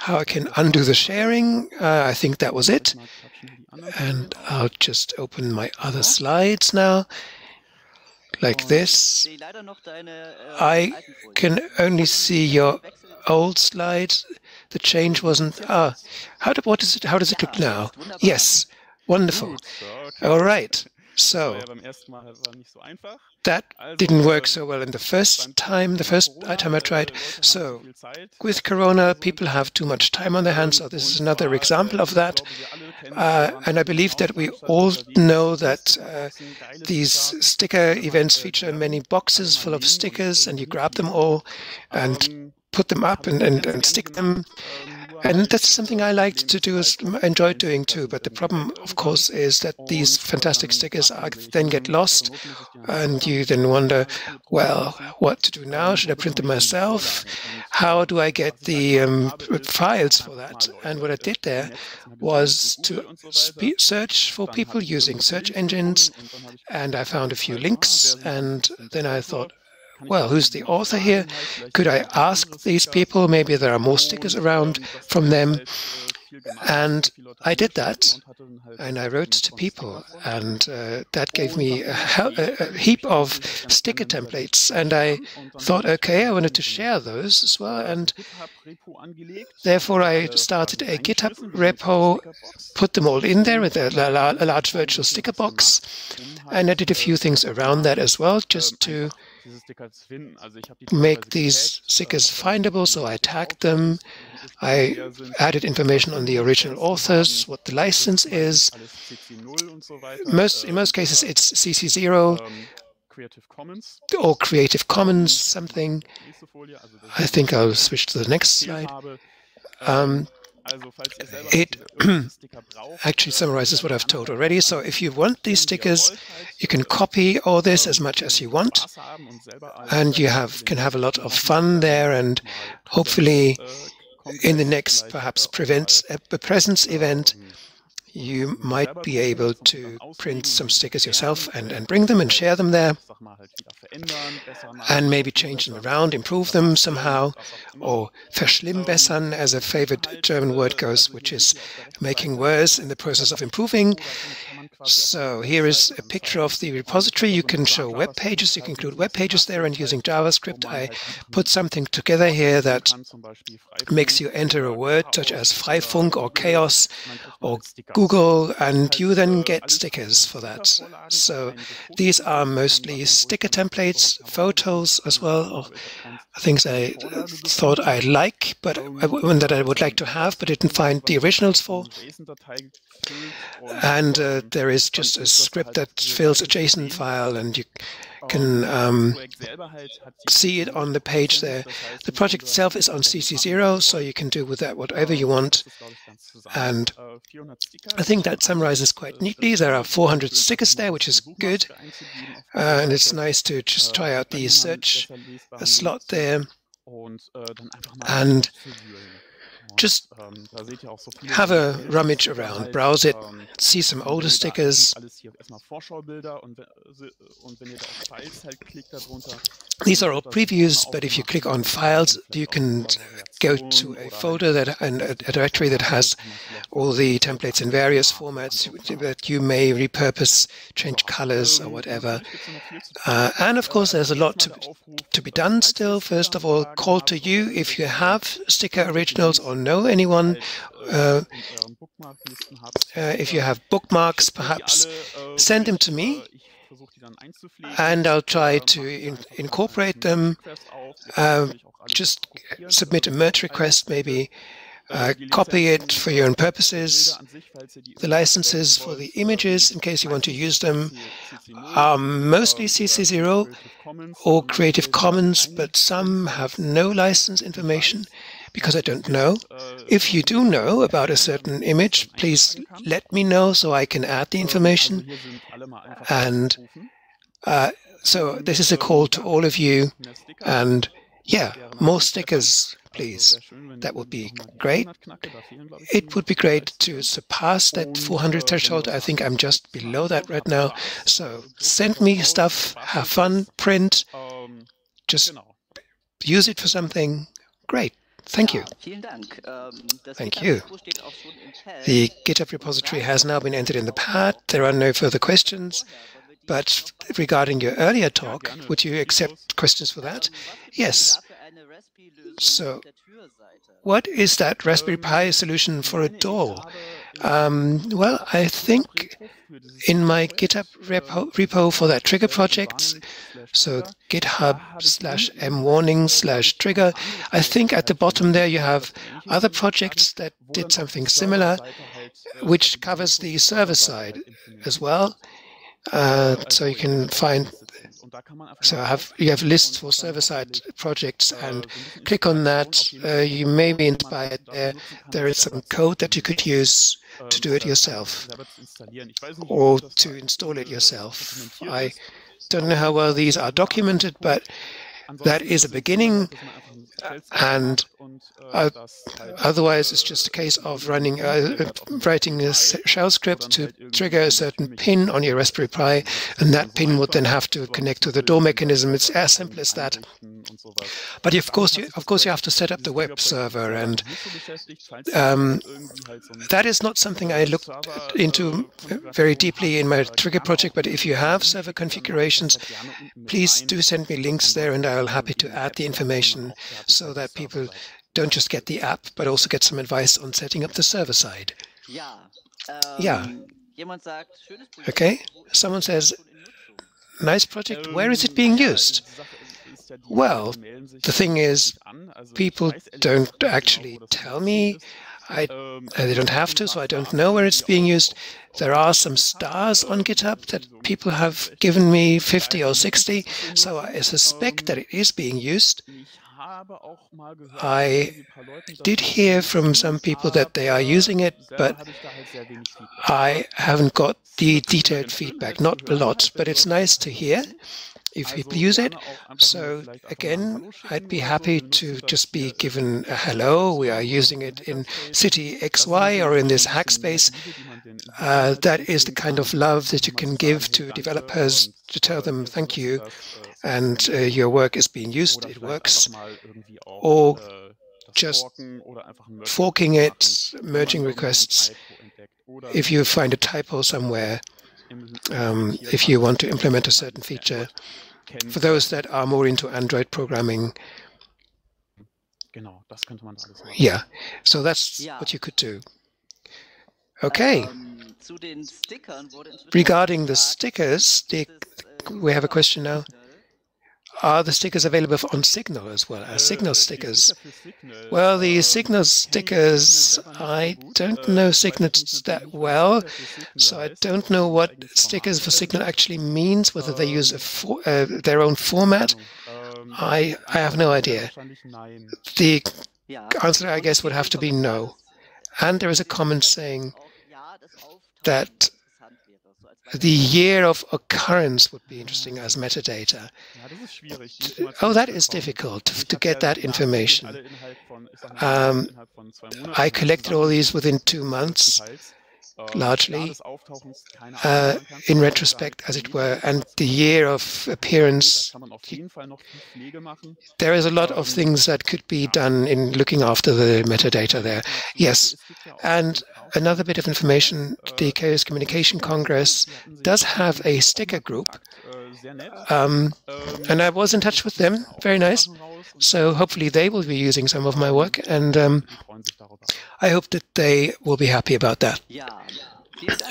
how I can undo the sharing. Uh, I think that was it. And I'll just open my other slides now, like this. I can only see your old slides. The change wasn't. Ah, how do, what is it? How does it look now? Yes, wonderful. All right. So that didn't work so well in the first time, the first time I tried. So with Corona, people have too much time on their hands. So this is another example of that. Uh, and I believe that we all know that uh, these sticker events feature many boxes full of stickers, and you grab them all and put them up and, and, and stick them. And that's something I liked to do, enjoyed doing too. But the problem, of course, is that these fantastic stickers are, then get lost, and you then wonder, well, what to do now? Should I print them myself? How do I get the um, files for that? And what I did there was to search for people using search engines, and I found a few links, and then I thought, well, who's the author here? Could I ask these people? Maybe there are more stickers around from them. And I did that, and I wrote to people, and uh, that gave me a, a, heap of sticker templates. And I thought, okay, I wanted to share those as well, and therefore I started a GitHub repo, put them all in there with a, a large virtual sticker box, and I did a few things around that as well, just to make these stickers findable, so I tagged them. I added information on the original authors, what the license is. Most, in most cases, it's CC0 or Creative Commons something. I think I'll switch to the next slide. Um, it [CLEARS THROAT] actually summarizes what I've told already. So if you want these stickers, you can copy all this as much as you want, and you have can have a lot of fun there, and hopefully in the next perhaps prevents a presence event, you might be able to print some stickers yourself and, and bring them and share them there and maybe change them around, improve them somehow, or verschlimmbessern, as a favorite German word goes, which is making worse in the process of improving. So here is a picture of the repository. You can show web pages, you can include web pages there, and using JavaScript, I put something together here that makes you enter a word such as Freifunk or Chaos or Google, and you then get stickers for that. So these are mostly sticker templates, photos as well, of things I thought I like, but one that I would like to have, but didn't find the originals for. And uh, there is just a script that fills a JSON file, and you can um, see it on the page there. The project itself is on CC0, so you can do with that whatever you want. And I think that summarizes quite neatly. There are 400 stickers there, which is good. Uh, and it's nice to just try out the search slot there. And just have a rummage around, browse it, see some older stickers. These are all previews, but if you click on files, you can go to a folder that and a, directory that has all the templates in various formats that you may repurpose, change colors or whatever. Uh, and of course, there's a lot to, to be done still. First of all, call to you if you have sticker originals or know anyone. Uh, uh, if you have bookmarks, perhaps send them to me and I'll try to in incorporate them. Uh, just submit a merge request, maybe uh, copy it for your own purposes. The licenses for the images, in case you want to use them, are mostly CC0 or Creative Commons, but some have no license information because I don't know. If you do know about a certain image, please let me know so I can add the information. And uh, so this is a call to all of you. And yeah, more stickers, please. That would be great. It would be great to surpass that 400 threshold. I think I'm just below that right now. So send me stuff, have fun, print, just use it for something. Great. Thank you. Thank you. The GitHub repository has now been entered in the pad. There are no further questions. But regarding your earlier talk, would you accept questions for that? Yes. So what is that Raspberry Pi solution for a door? Um, well, I think in my GitHub repo, repo for that trigger project, so github slash m warning slash trigger, I think at the bottom there you have other projects that did something similar, which covers the server side as well. Uh, so you can find so I have you have lists for server-side projects and click on that. Uh, you may be inspired there. There is some code that you could use to do it yourself. or to install it yourself. I don't know how well these are documented, but that is a beginning and uh, otherwise it's just a case of running uh, writing a shell script to trigger a certain pin on your Raspberry Pi and that pin would then have to connect to the door mechanism. it's as simple as that. But of course you of course you have to set up the web server and um, that is not something I looked into very deeply in my trigger project but if you have server configurations please do send me links there and I'll happy to add the information so that people don't just get the app, but also get some advice on setting up the server side. Yeah. Okay. Someone says, nice project. Where is it being used? Well, the thing is, people don't actually tell me. I, uh, they don't have to, so I don't know where it's being used. There are some stars on GitHub that people have given me 50 or 60, so I suspect that it is being used. I did hear from some people that they are using it, but I haven't got the detailed feedback, not a lot, but it's nice to hear if people use it. So again, I'd be happy to just be given a hello. We are using it in city XY or in this hackspace. Uh, that is the kind of love that you can give to developers to tell them thank you and uh, your work is being used, it works, or just forking it, merging requests. If you find a typo somewhere, um, if you want to implement a certain feature. For those that are more into Android programming, yeah, so that's what you could do. Okay. Regarding the stickers, the, we have a question now. Are the stickers available on Signal as well as Signal stickers? Well, the Signal stickers, I don't know Signal that well, so I don't know what stickers for Signal actually means, whether they use for, uh, their own format. I, I have no idea. The answer, I guess, would have to be no. And there is a comment saying that the year of occurrence would be interesting as metadata. Oh, that is difficult to get that information. Um, I collected all these within two months largely, uh, in retrospect, as it were, and the year of appearance. There is a lot of things that could be done in looking after the metadata there. Yes, and another bit of information, the Chaos Communication Congress does have a sticker group, um, and I was in touch with them. Very nice. So hopefully they will be using some of my work, and um, I hope that they will be happy about that.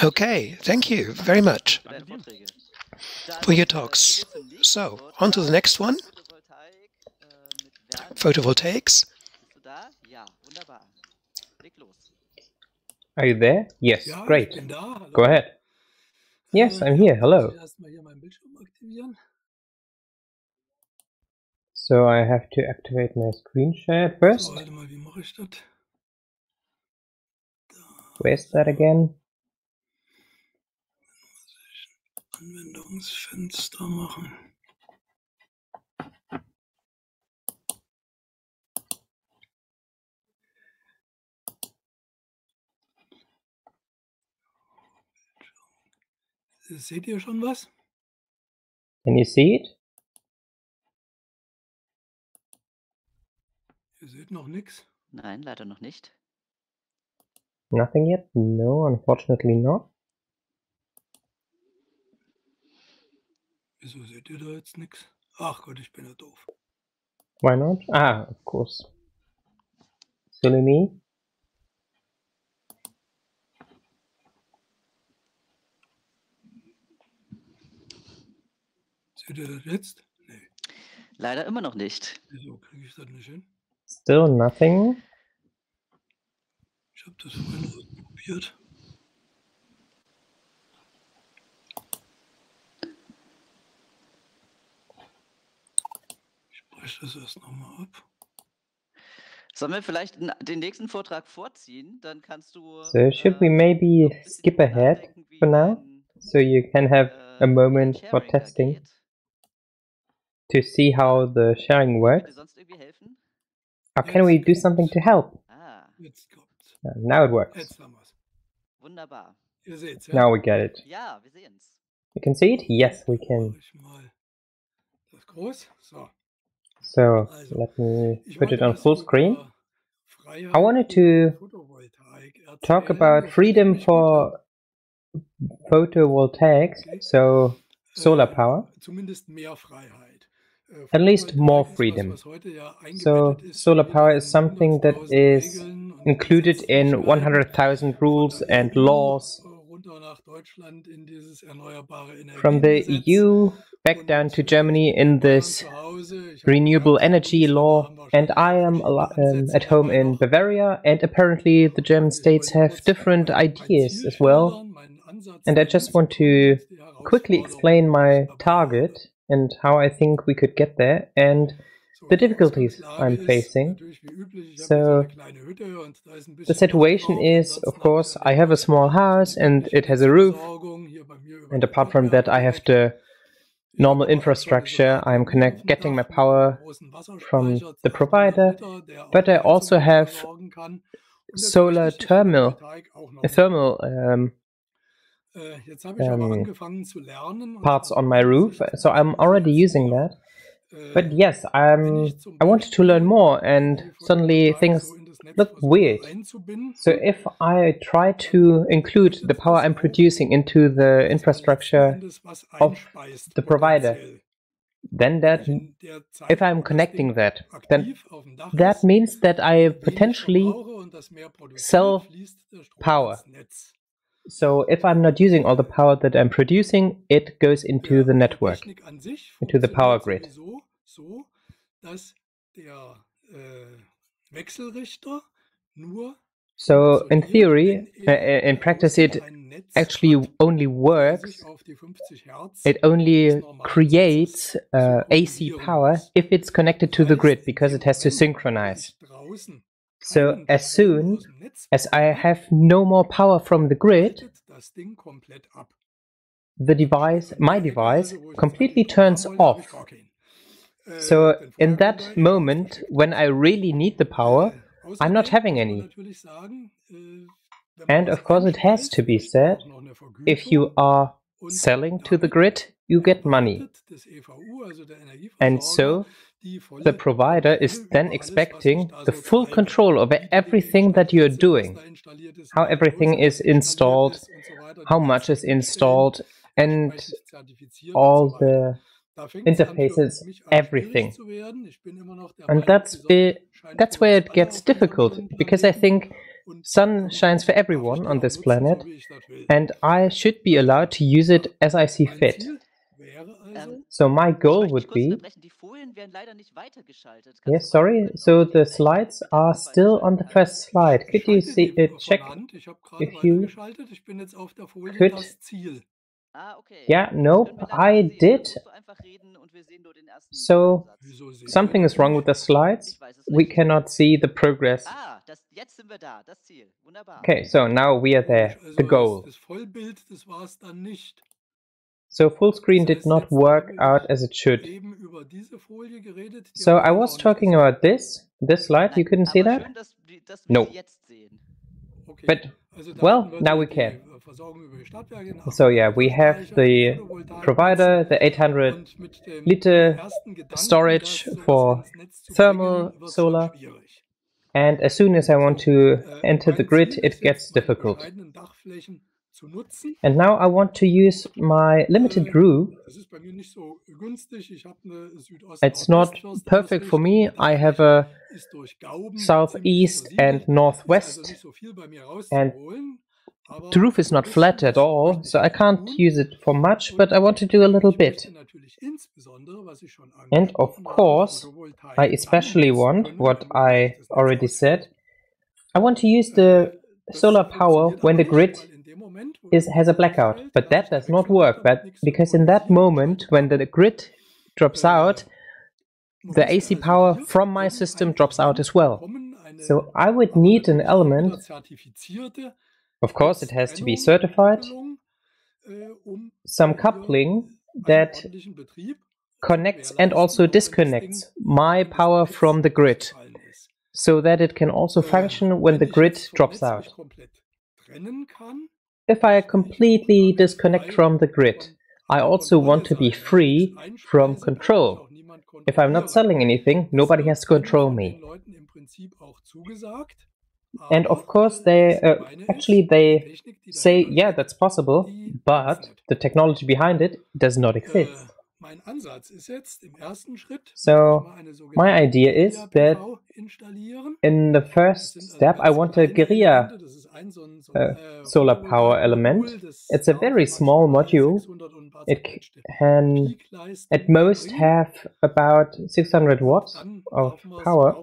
Okay, thank you very much for your talks. So, on to the next one. Photovoltaics. Are you there? Yes, great. Go ahead. Yes, I'm here. Hello. So I have to activate my screen share first. Where's that again? Anwendungsfenster machen. Seht ihr schon was? Can you see it? Ihr seht noch nichts? Nein, leider noch nicht. Nothing yet? No, unfortunately not. Wieso seht ihr da jetzt nichts? Ach Gott, ich bin ja doof. Why not? Ah, of course. Silly me. Seht ihr das jetzt? Nee. Leider immer noch nicht. Wieso kriege ich das nicht hin? Still nothing. Ich habe das vorhin ausprobiert. Ich breche das erst nochmal ab. Sollen wir vielleicht den nächsten Vortrag vorziehen? Dann kannst du. So should we maybe skip ahead for now, so you can have a moment for testing to see how the sharing works. How can we do something to help? Ah. Jetzt kommt's. Uh, Now it works. Jetzt haben wir's. Wunderbar. Ihr seht's, ja? Now we get it. Ja. You can see it? Yes, we can. Mach ich mal das groß. So. So let me put it on full screen. I wanted to talk about freedom finde ich gut. for photovoltaics, so solar Äh, power. At least more freedom. So solar power is something that 100.000 is included in 100,000 rules and laws from the EU back down to Germany in this renewable energy law. And I am um, at home in. Bavaria, and apparently the German states have different ideas as well. And I just want to quickly explain my target and how I think we could get there and the difficulties I'm facing. So the situation is, of course, I have a small house and it has a roof. And apart from that, I have the normal infrastructure. I'm connect getting my power from the provider, but I also have solar thermal, a thermal um, Jetzt habe ich aber um, angefangen zu lernen parts on my roof, so I'm already using that. But yes, I'm, I wanted to learn more, and suddenly things look weird. So if I try to include the power I'm producing into the infrastructure of the provider, then that if I'm connecting that, then that means that I potentially sell power. So if I'm not using all the power that I'm producing, it goes into the network, into the power grid. So in theory, uh, in practice, it actually only works, it only creates uh, AC power if it's connected to the grid because it has to synchronize. So as soon as I have no more power from the grid, the device, my device, completely turns off. So in that moment, when I really need the power, I'm not having any. And of course, it has to be said, if you are selling to the grid, you get money. And so the provider is then expecting the full control over everything that you're doing, how everything is installed, how much is installed, and all the interfaces, everything. And that's that's where it gets difficult because I think sun shines for everyone on this planet, and I should be allowed to use it as I see fit. So my goal would be. Yes, sorry. So the slides are still on the first slide. Could you see uh, check if you could? Yeah, nope, I did. So something is wrong with the slides. We cannot see the progress. Okay, so now we are there. The goal. So full screen did not work out as it should. So I was talking about this, this slide, you couldn't see that? No. But, well, now we can. So yeah, we have the provider, the 800 liter storage for thermal solar. And as soon as I want to enter the grid, it gets difficult. And now I want to use my limited group. It's not perfect for me. I have a southeast and northwest, and the roof is not flat at all, so I can't use it for much, but I want to do a little bit. And of course, I especially want, what I already said, I want to use the solar power when the grid is, has a blackout. But that does not work, but because in that moment, when the grid drops out, the AC power from my system drops out as well. So I would need an element of course, it has to be certified. Some coupling that connects and also disconnects my power from the grid so that it can also function when the grid drops out. If I completely disconnect from the grid, I also want to be free from control. If I'm not selling anything, nobody has to control me. And of course, they uh, actually they say, yeah, that's possible, but the technology behind it does not exist. So my idea is that in the first step, I want a Guerilla uh, solar power element. It's a very small module. It can at most have about 600 watts of power.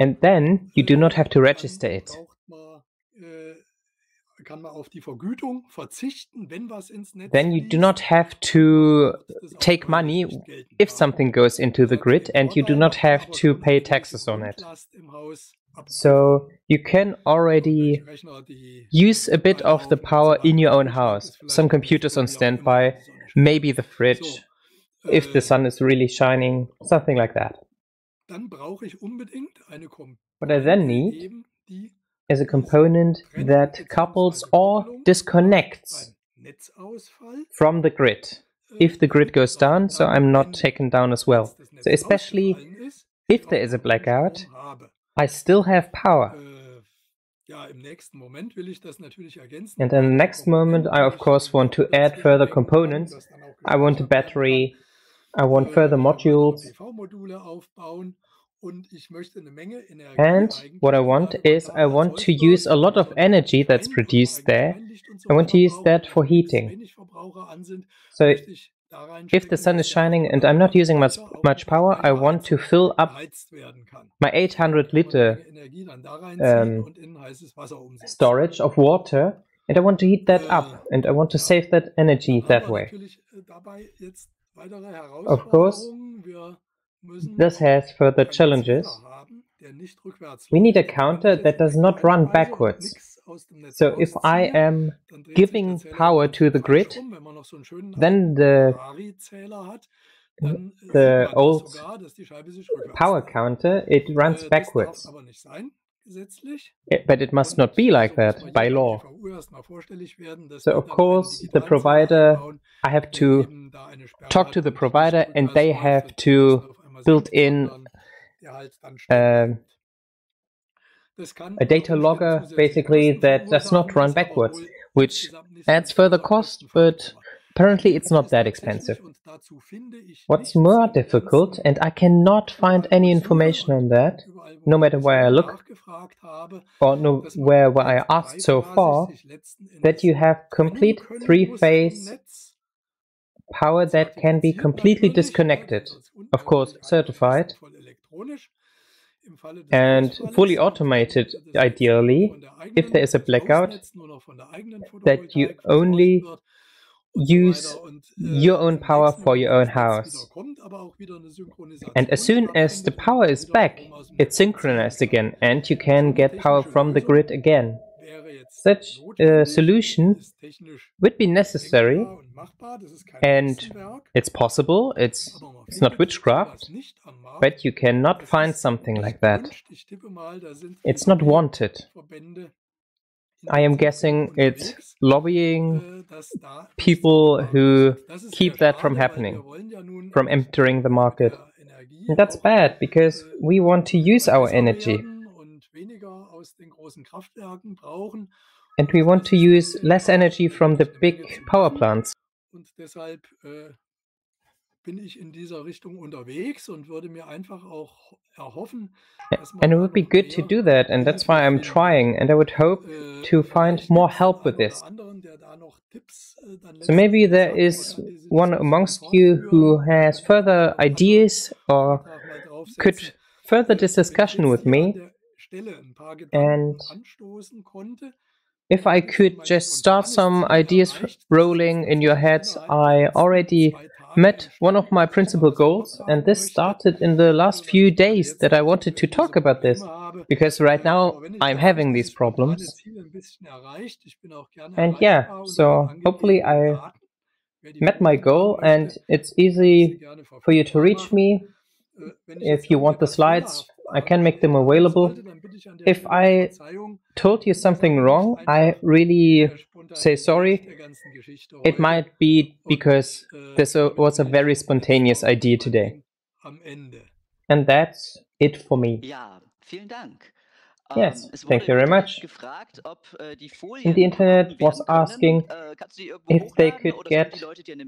And then you do not have to register it. Then you do not have to take money if something goes into the grid and you do not have to pay taxes on it. So you can already use a bit of the power in your own house. Some computers on standby, maybe the fridge, if the sun is really shining, something like that. What I then need is a component that couples or disconnects from the grid if the grid goes down, so I'm not taken down as well. So especially if there is a blackout, I still have power. And in the next moment, I of course want to add further components. I want a battery, I want further modules. And what I want is I want to use a lot of energy that's produced there. I want to use that for heating. So if the sun is shining and I'm not using much, much power, I want to fill up my 800 liter um, storage of water and I want to heat that up and I want to save that energy that way. Of course, this has further challenges. We need a counter that does not run backwards. So if I am giving power to the grid, then the, the old power counter, it runs backwards. But it must not be like that by law. So of course the provider, I have to talk to the provider and they have to build in uh, a data logger basically that does not run backwards, which adds further cost, but apparently it's not that expensive. What's more difficult, and I cannot find any information on that, no matter where I look, or no, where, where I asked so far, that you have complete three-phase power that can be completely disconnected, of course certified, and fully automated ideally, if there is a blackout, that you only use your own power for your own house. And as soon as the power is back, it's synchronized again and you can get power from the grid again. Such a solution would be necessary and it's possible, it's, it's not witchcraft, but you cannot find something like that. It's not wanted. I am guessing it's lobbying people who keep that from happening, from entering the market. And that's bad because we want to use our energy. And we want to use less energy from the big power plants. Bin ich in dieser Richtung unterwegs und würde mir einfach auch erhoffen, And it would be good to do that, and that's why I'm trying, and I would hope to find more help with this. So maybe there is one amongst you who has further ideas or could further this discussion with me, and if I could just start some ideas rolling in your heads, I already met one of my principal goals, and this started in the last few days that I wanted to talk about this, because right now I'm having these problems. And yeah, so hopefully I met my goal, and it's easy for you to reach me. If you want the slides, I can make them available. If I told you something wrong, I really say sorry. It might be because this was a very spontaneous idea today. And that's it for me. Yes, thank you very much. And the internet was asking if they could get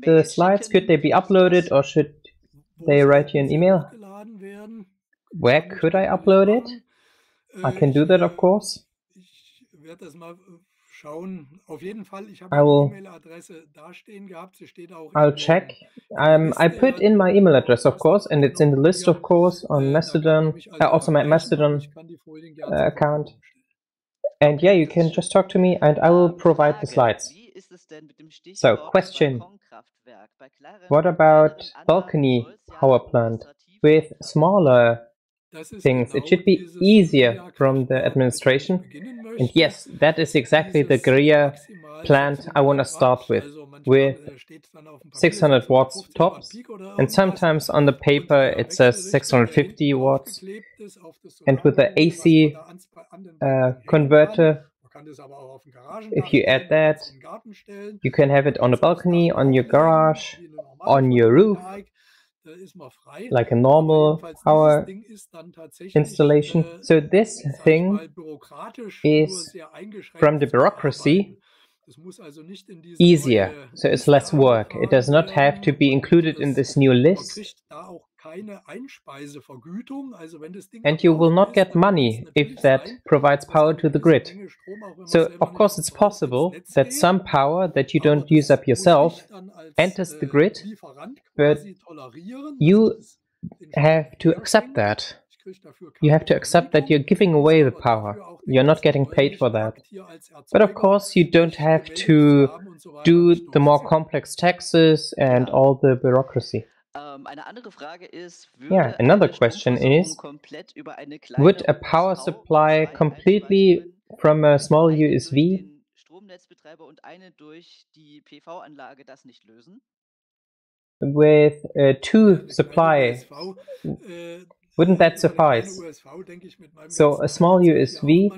the slides, could they be uploaded or should they write you an email? Where could I upload it? I can do that, of course. I will. I'll check. Um, I put in my email address, of course, and it's in the list, of course, on Mastodon. Uh, also, my Mastodon uh, account. And yeah, you can just talk to me, and I will provide the slides. So, question: What about balcony power plant with smaller things. It should be easier from the administration. And yes, that is exactly the Guerilla plant I want to start with, with 600 watts tops. And sometimes on the paper it says 650 watts. And with the AC uh, converter, if you add that, you can have it on a balcony, on your garage, on your roof, like a normal power installation. So this thing is from the bureaucracy easier, so it's less work. It does not have to be included in this new list. And you will not get money if that provides power to the grid. So, of course, it's possible that some power that you don't use up yourself enters the grid, but you have to accept that. You have to accept that you're giving away the power. You're not getting paid for that. But of course, you don't have to do the more complex taxes and all the bureaucracy. Yeah, another question is, would a power supply completely from a small USV with uh, two supply, wouldn't that suffice? So a small USV,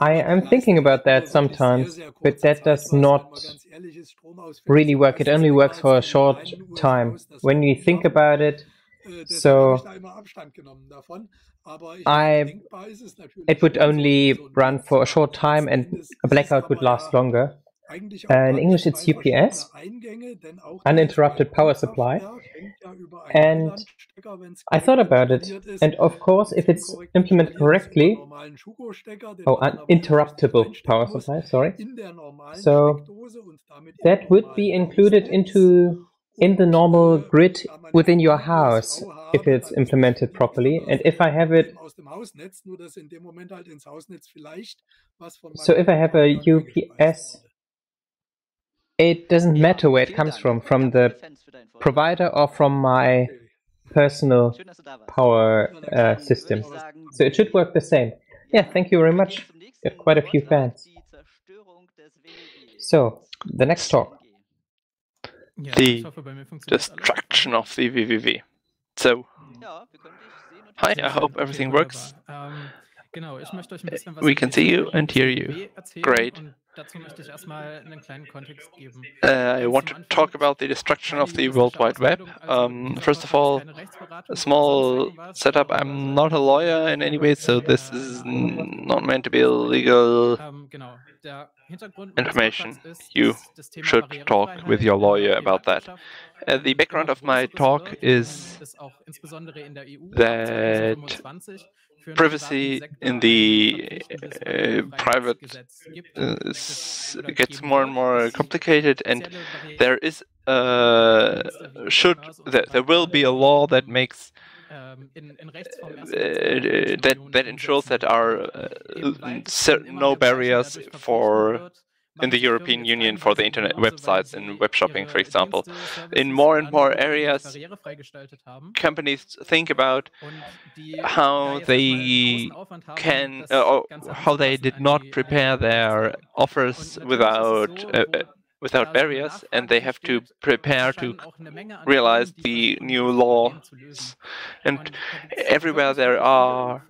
I am thinking about that sometimes, but that does not really work. It only works for a short time. When you think about it, so I, it would only run for a short time and a blackout would last longer. Uh, in English, it's UPS, uninterrupted power supply. And I thought about it. And of course, if it's implemented correctly, oh, uninterruptible power supply, sorry. So that would be included into in the normal grid within your house if it's implemented properly. And if I have it, so if I have a UPS it doesn't matter where it comes from, from the provider or from my personal power uh, system. So it should work the same. Yeah, thank you very much. Got quite a few fans. So, the next talk. The destruction of the WWW. So, hi, I hope everything works. We can see you and hear you. Great. Uh, I want to talk about the destruction of the World Wide Web. Um, first of all, a small setup. I'm not a lawyer in any way, so this is not meant to be legal information. You should talk with your lawyer about that. Uh, the background of my talk is that privacy in the uh, private uh, gets more and more complicated, and there is uh, should there, there will be a law that makes uh, that that ensures that are uh, no barriers for in the European Union for the internet websites and web shopping, for example. In more and more areas, companies think about how they can, uh, how they did not prepare their offers without uh, without barriers, and they have to prepare to realize the new laws. And everywhere there are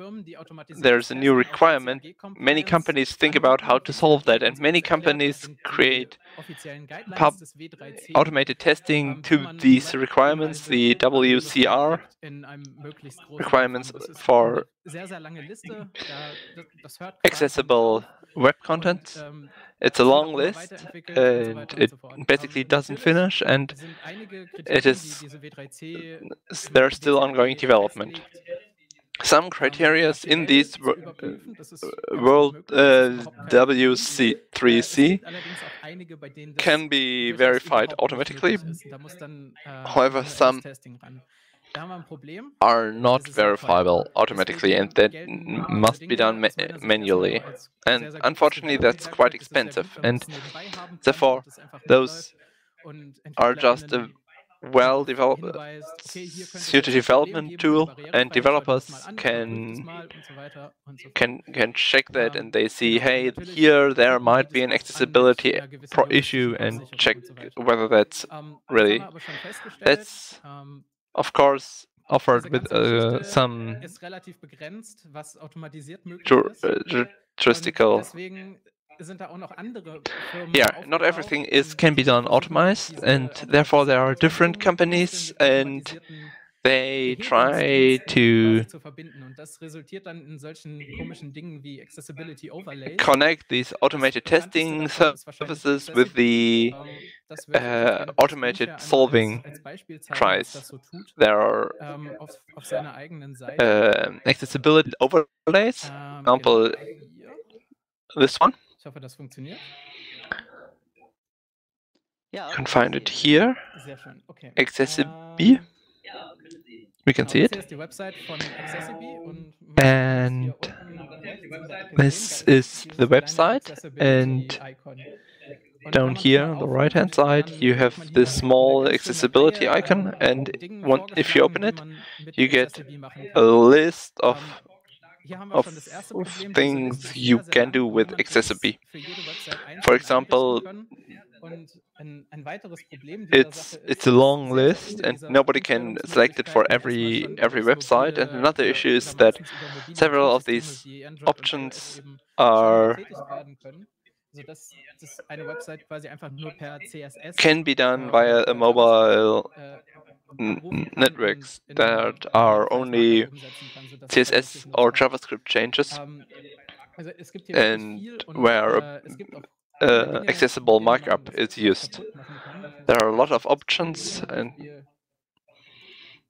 there's a new requirement. Many companies think about how to solve that, and many companies create automated testing to these requirements, the WCR requirements for accessible web content. It's a long list, and it basically doesn't finish, and it is there's still ongoing development. Some criteria in these World uh, WC3C can be verified automatically. However, some are not verifiable automatically and that must be done ma manually. And unfortunately, that's quite expensive. And therefore, those are just a well developed suited development tool and developers can can can check that and they see hey here there might be an accessibility issue and check whether that's really that's of course, offered with uh, some juristical yeah, not everything is can be done automized, and therefore there are different companies, and they try to connect these automated testing services with the uh, automated solving tries. There are uh, accessibility overlays, example, this one. You can find it here. Accessibility. We can see it. And this is the website. And down here on the right hand side, you have this small accessibility icon. And one, if you open it, you get a list of of, of things you can do with accessibility. For example, it's it's a long list and nobody can select it for every every website. And another issue is that several of these options are can be done via a mobile networks that are only CSS or JavaScript changes and where uh, accessible markup is used. There are a lot of options and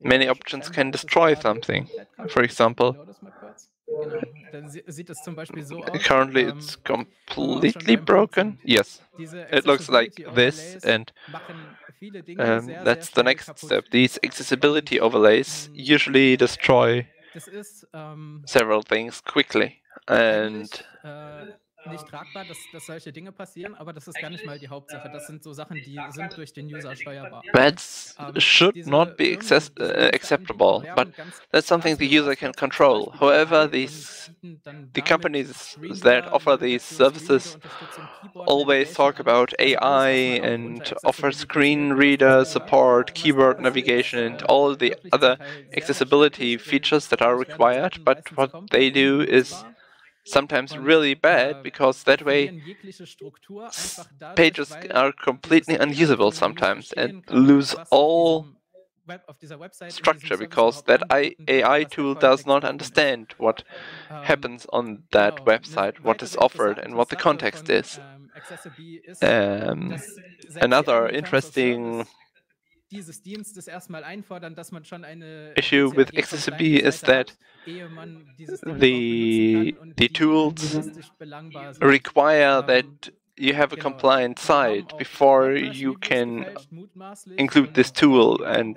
many options can destroy something. For example, currently it's completely broken. Yes, it looks like this and um, that's the next step. These accessibility overlays usually destroy several things quickly and nicht tragbar, dass, dass solche Dinge passieren, aber das ist gar nicht mal die Hauptsache. Das sind so Sachen, die sind durch den User steuerbar. That should not be access uh, acceptable, but that's something the user can control. However, these the companies that offer these services always talk about AI and offer screen reader support, keyboard navigation, and all the other accessibility features that are required. But what they do is sometimes really bad because that way pages are completely unusable sometimes and lose all structure because that AI tool does not understand what happens on that website, what is offered, and what the context is. Um, another interesting issue with accessibility is that the, the tools require that you have a compliant site before you can include this tool and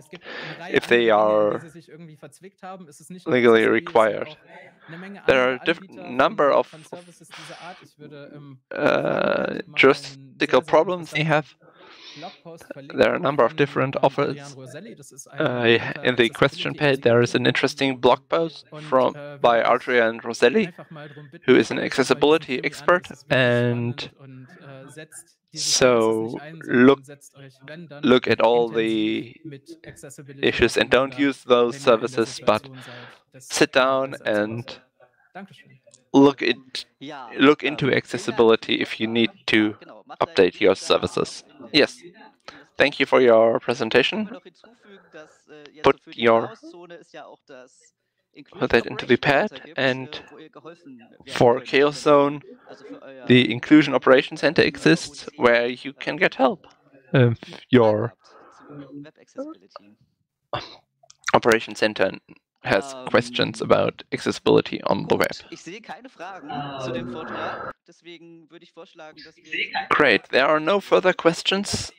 if they are legally required. There are a different number of uh, problems they have there are a number of different offers. Uh, in the question page, there is an interesting blog post from by Adrian Roselli, who is an accessibility expert, and so look look at all the issues and don't use those services, but sit down and look it look into accessibility if you need to update your services. Yes. Thank you for your presentation. Put your put that into the pad and for Chaos Zone the Inclusion Operation Center exists where you can get help if your operation center has um, questions about accessibility on the web. Great, there are no further questions.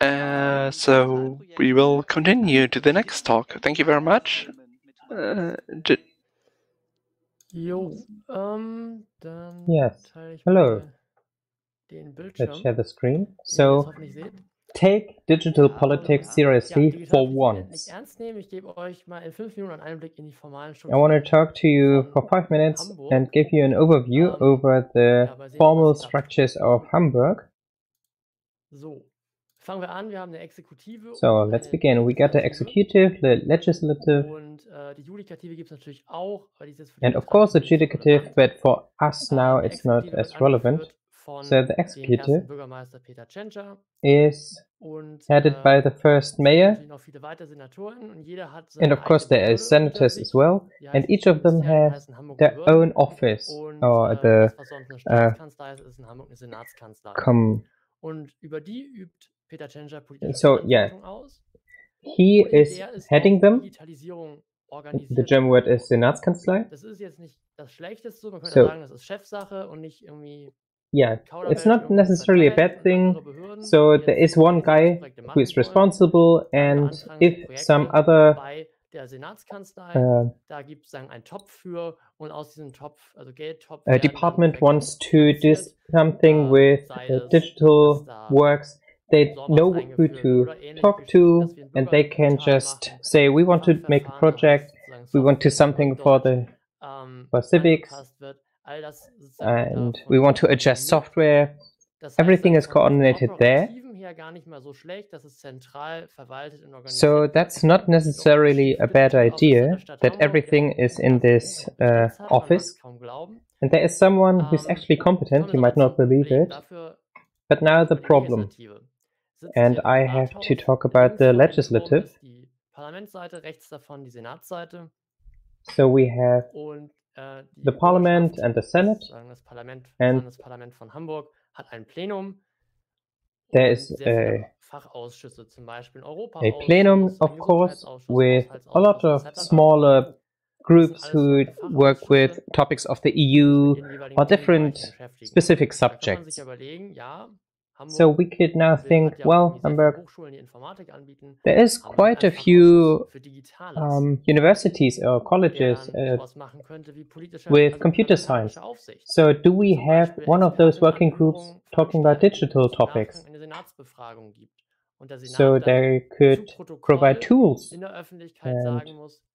Uh, so we will continue to the next talk. Thank you very much. Uh, jo, um, dann yes. Hello. Let's share the screen. So take digital politics seriously for once. I want to talk to you for five minutes and give you an overview um, over the formal structures of Hamburg. So let's begin. We got the executive, the legislative, äh, and of course the judicative, but for us now it's not as relevant. So the executive is headed by the first mayor, and of course there are senators as well, and each of them has their own office or the uh, com so yeah, he is heading them. The German word is Senatskanzlei. So, yeah, it's not necessarily a bad thing. So there is one guy who is responsible, and if some other uh, a department wants to do something with uh, digital works, they know who to talk to, and they can just say, "We want to make a project. We want to something for the for civics, and we want to adjust software." Everything is coordinated there. So that's not necessarily a bad idea that everything is in this uh, office. And there is someone who's actually competent, you might not believe it. But now the problem. And I have to talk about the legislative. So we have the Parliament and the Senate. And there is a, a plenum, of course, with a lot of smaller groups who work with topics of the EU or different specific subjects. So we could now think, well, Hamburg, there is quite a few um, universities or colleges uh, with computer science. So do we have one of those working groups talking about digital topics? So they could provide tools and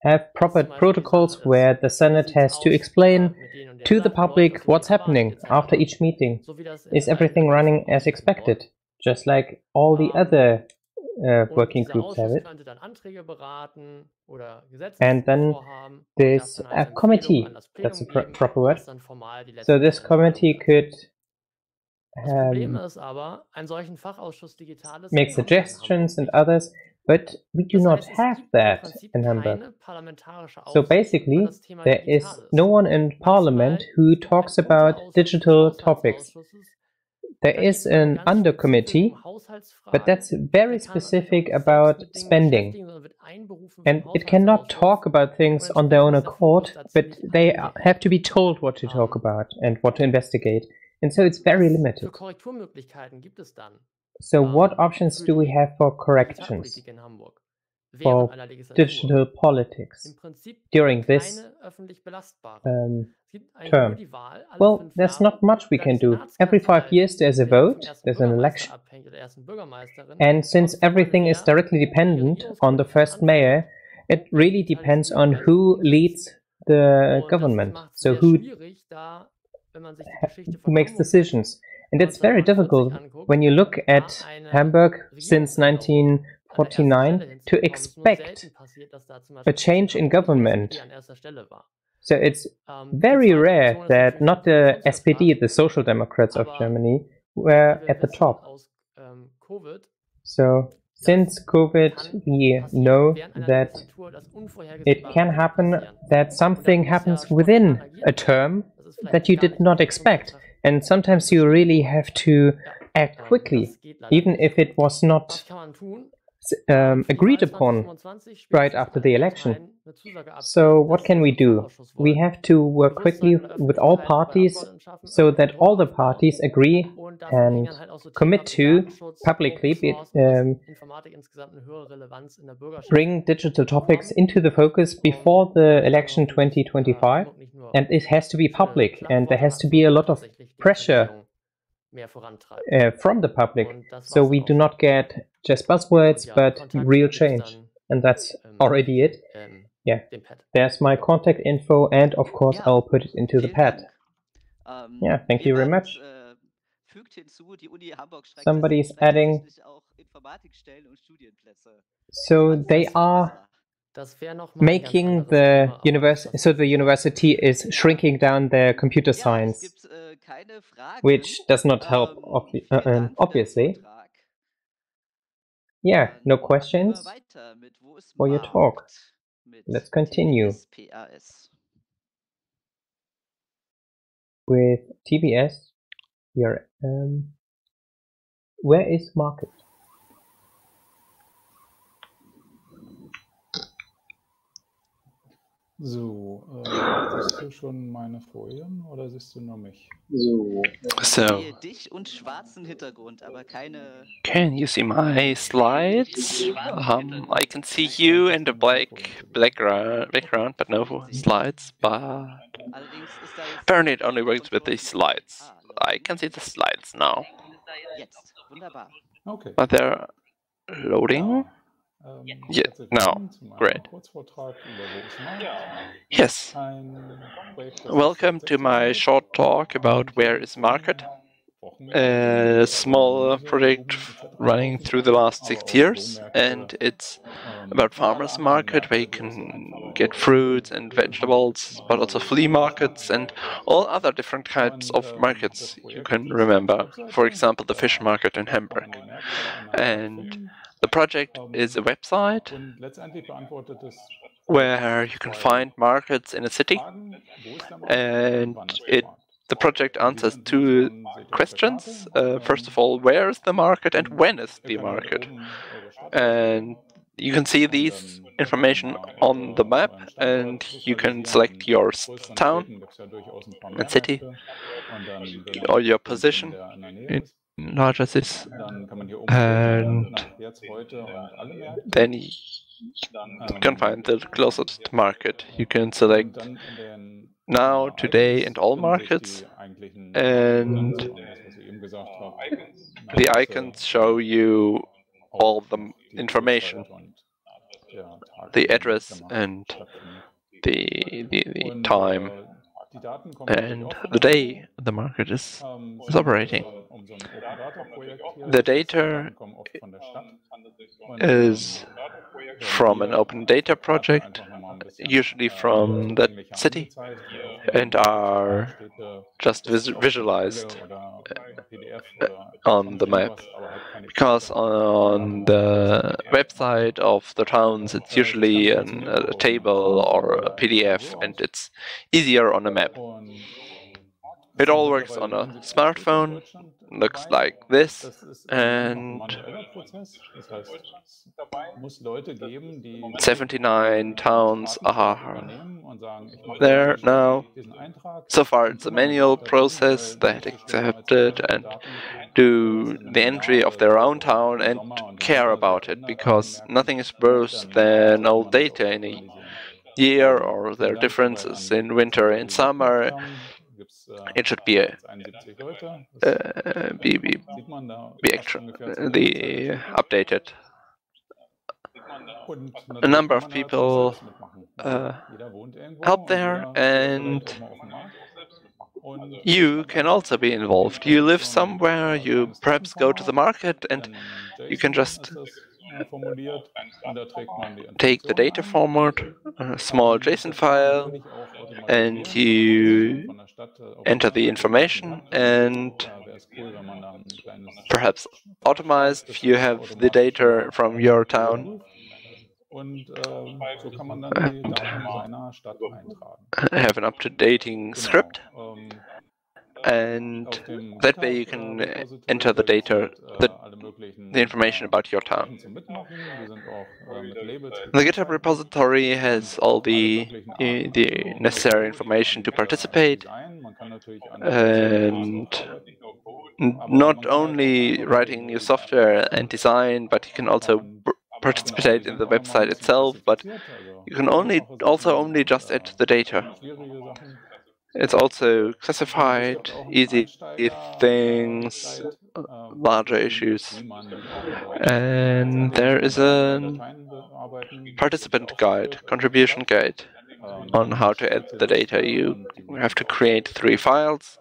have proper protocols where the Senate has to explain to the public what's happening after each meeting. Is everything running as expected? Just like all the other uh, working groups have it. And then there's a committee, that's a pr proper word. So this committee could um, make suggestions and others, but we do not have that in Hamburg. So basically, there is no one in parliament who talks about digital topics. There is an undercommittee, but that's very specific about spending. And it cannot talk about things on their own accord, but they have to be told what to talk about and what to investigate. And so it's very limited. So what options do we have for corrections for digital politics during this um, term? Well, there's not much we can do. Every five years there's a vote, there's an election. And since everything is directly dependent on the first mayor, it really depends on who leads the government. So who who makes decisions. And it's very difficult when you look at Hamburg since 1949 to expect a change in government. So it's very rare that not the SPD, the Social Democrats of Germany, were at the top. So since COVID, we know that it can happen that something happens within a term that you did not expect. And sometimes you really have to act quickly, even if it was not um, agreed upon right after the election. So what can we do? We have to work quickly with all parties so that all the parties agree and commit to publicly um, bring digital topics into the focus before the election 2025 and it has to be public and there has to be a lot of pressure uh, from the public. So we do not get just buzzwords but real change. and that's already it. yeah. there's my contact info and of course I'll put it into the pad yeah thank you very much. somebody is adding so they are making the university so the university is shrinking down their computer science which does not help, obvi uh, um, obviously. Yeah, no questions for your talk. Let's continue. With TBS, here, um, where is market? So, äh, siehst du schon meine Folien oder siehst du nur mich? So. So. Ich dich und schwarzen Hintergrund, aber keine. Can you see my slides? Um, I can see you in the black background, background, but no slides. But apparently, it only works with these slides. I can see the slides now. Jetzt, wunderbar. Okay. But they're loading. Yeah, no, great. Yes. Welcome to my short talk about where is market. A small project running through the last six years, and it's about farmers market where you can get fruits and vegetables, but also flea markets and all other different kinds of markets you can remember. For example, the fish market in Hamburg. And the project is a website where you can find markets in a city, and it the project answers two questions. Uh, first of all, where is the market and when is the market? And you can see these information on the map, and you can select your town and city or your position in large as this. And then you can find the closest market. You can select now, today, and all markets. And the icons. Show you all the information, the address and the, the, the time and the day the market is, is operating. The data is from an open data project, uh, usually from that city, and are just vis visualized uh, uh, on the map. Because on the website of the towns, it's usually an, a table or a PDF, and it's easier on a map. It all works on a smartphone, looks like this, and 79 towns are there now. So far, it's a manual process. Had accepted and do the entry of their own town and care about it, because nothing is worse than old data in a year or their differences in winter and summer it should be a, uh, be, be, be extra, the updated. A number of people uh, help there, and you can also be involved. You live somewhere, you perhaps go to the market, and you can just take the data format, a small JSON file, and you enter the information and perhaps automate if you have the data from your town. And have an up-to-dating script and that way you can enter the data, the, the information about your town. The GitHub repository has all the, the necessary information to participate, and not only writing new software and design, but you can also participate in the website itself, but you can only also only just add the data. It's also classified, easy things, larger issues. And there is a participant guide, contribution guide on how to add the data. You have to create three files,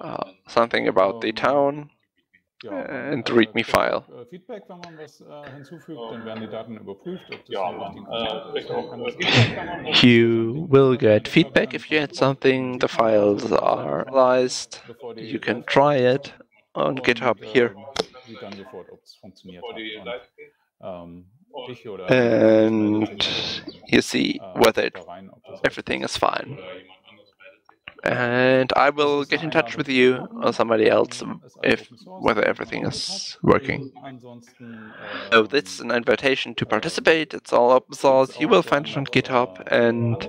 uh, something about the town, and äh, README äh, file. Äh, feedback, wenn man was hinzufügt, dann werden die Daten überprüft, ob das You will get feedback if you add something. The files are analyzed. You can try it on GitHub here. Ähm, and you see whether it, everything is fine and I will get in touch with you or somebody else if whether everything is working. So this is an invitation to participate. It's all open source. You will find it on GitHub and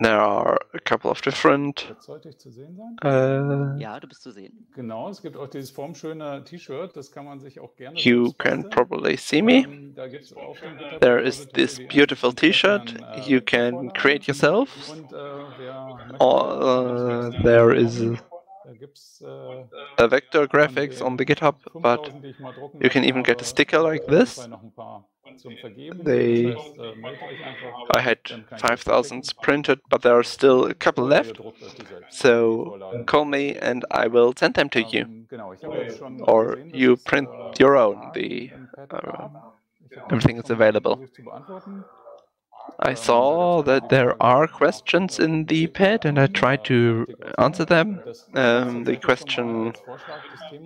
there are a couple of different. Uh, ja, du bist zu sehen. Genau, es gibt auch dieses formschöne T-Shirt, das kann man sich auch gerne. You can probably see me. There is this beautiful T-shirt you can create yourself. Or, uh, there is a vector graphics on the GitHub, but you can even get a sticker like this. They, I had 5,000 printed, but there are still a couple left. So call me and I will send them to you. Or you print your own. The uh, everything is available. I saw that there are questions in the pad and I tried to answer them. Um, the question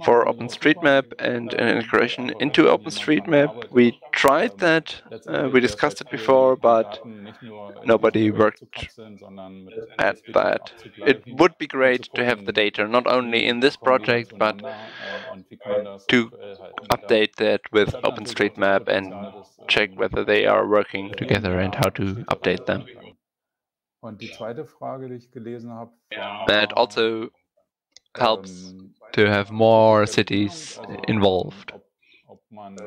for OpenStreetMap and an integration into OpenStreetMap, we tried that, uh, we discussed it before, but nobody worked at that. It would be great to have the data, not only in this project, but to update that with OpenStreetMap and check whether they are working together and how to update them. That also helps to have more cities involved.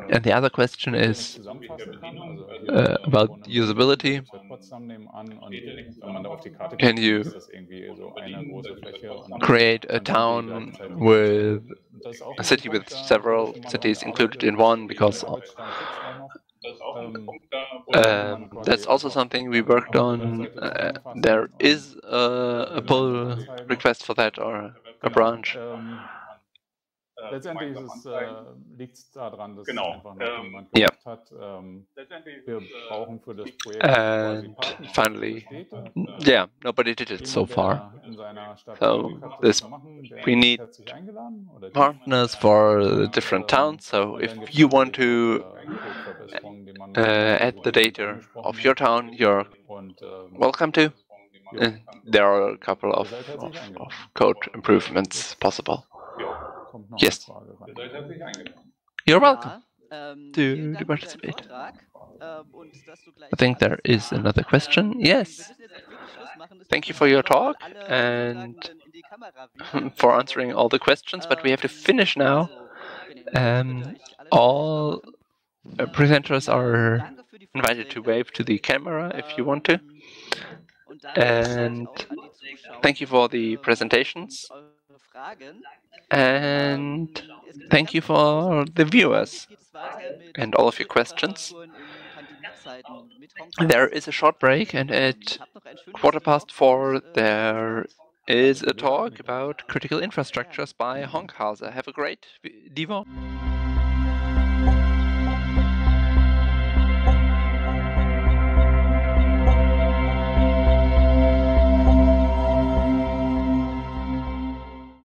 And the other question is uh, about usability. Can you create a town with a city with several cities included in one? Because um, that's also something we worked on. Uh, there is a, a pull request for that or a branch. Letztendlich ist es, äh, liegt es daran, dass genau. einfach noch niemand yeah. gemacht hat. Ähm, wir brauchen für das Projekt And finally, yeah, nobody did it so far. So this, we need partners for the different towns. So if you want to uh, add the data of your town, you're welcome to. Uh, there are a couple of, of, of code improvements possible. Yes. You're welcome to, to participate. I think there is another question. Yes. Thank you for your talk and [LAUGHS] for answering all the questions, but we have to finish now. Um, all uh, presenters are invited to wave to the camera if you want to. And thank you for the presentations. And thank you for the viewers and all of your questions. There is a short break, and at quarter past four, there is a talk about critical infrastructures by HonkHase. Have a great DiVOC.